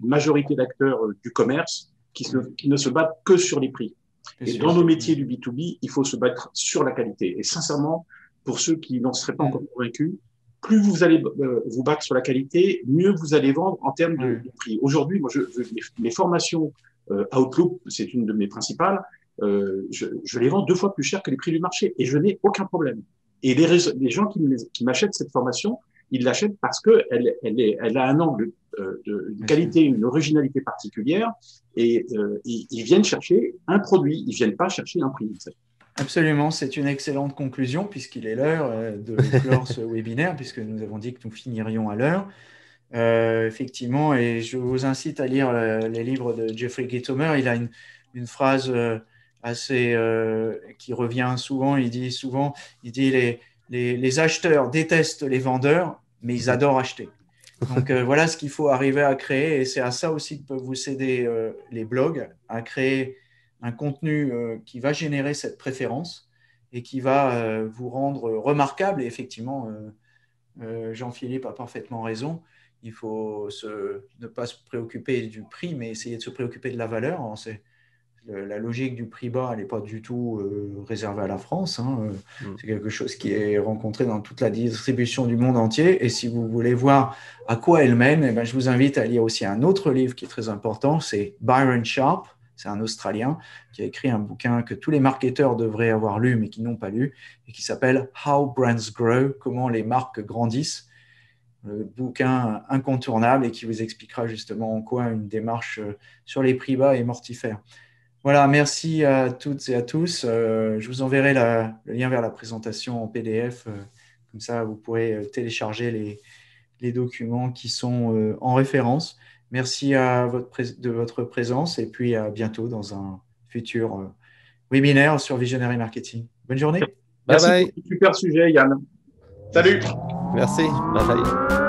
une majorité d'acteurs du commerce qui, se, qui, ne se battent que sur les prix. Et dans nos métiers du B2B, il faut se battre sur la qualité. Et sincèrement, pour ceux qui n'en seraient pas encore convaincus, plus vous allez euh, vous battre sur la qualité, mieux vous allez vendre en termes de, prix. Aujourd'hui, moi, je, mes, formations euh, Outlook, c'est une de mes principales, euh, je, je, les vends deux fois plus cher que les prix du marché et je n'ai aucun problème. Et les, les gens qui, m'achètent cette formation, ils l'achètent parce que elle, elle, est, elle a un angle euh, de, de qualité, une originalité particulière, et euh, ils, ils, viennent chercher un produit, ils viennent pas chercher un prix. Absolument, c'est une excellente conclusion puisqu'il est l'heure euh, de clore ce <laughs> webinaire, puisque nous avons dit que nous finirions à l'heure. Euh, effectivement, et je vous incite à lire euh, les livres de Jeffrey Gitomer. Il a une, phrase assez qui revient souvent. Il dit souvent, il dit les, les, acheteurs détestent les vendeurs, mais ils adorent acheter. Donc voilà ce qu'il faut arriver à créer, et c'est à ça aussi que peuvent vous céder les blogs, à créer un contenu euh, qui va générer cette préférence et qui va euh, vous rendre remarquable. Et effectivement, euh, Jean-Philippe a parfaitement raison. Il faut ne pas se préoccuper du prix, mais essayer de se préoccuper de la valeur. la logique du prix bas, elle n'est pas du tout réservée à la France. Hein. Mm. C'est quelque chose qui est rencontré dans toute la distribution du monde entier. Et si vous voulez voir à quoi elle mène, eh ben, je vous invite à lire aussi un autre livre qui est très important, c'est Byron Sharp, c'est un Australien qui a écrit un bouquin que tous les marketeurs devraient avoir lu, mais qui n'ont pas lu, et qui s'appelle How Brands Grow, comment les marques grandissent. Le bouquin incontournable et qui vous expliquera justement en quoi une démarche euh, sur les prix bas est mortifère. Voilà, merci à toutes et à tous. Euh, je vous enverrai le lien vers la présentation en PDF. Euh, comme ça, vous pourrez télécharger les, les documents qui sont en référence. Merci à votre de votre présence et puis à bientôt dans un futur webinaire sur Visionary Marketing. Bonne journée. Bye Merci bye. Super sujet, Yann. Salut. Merci. Bye.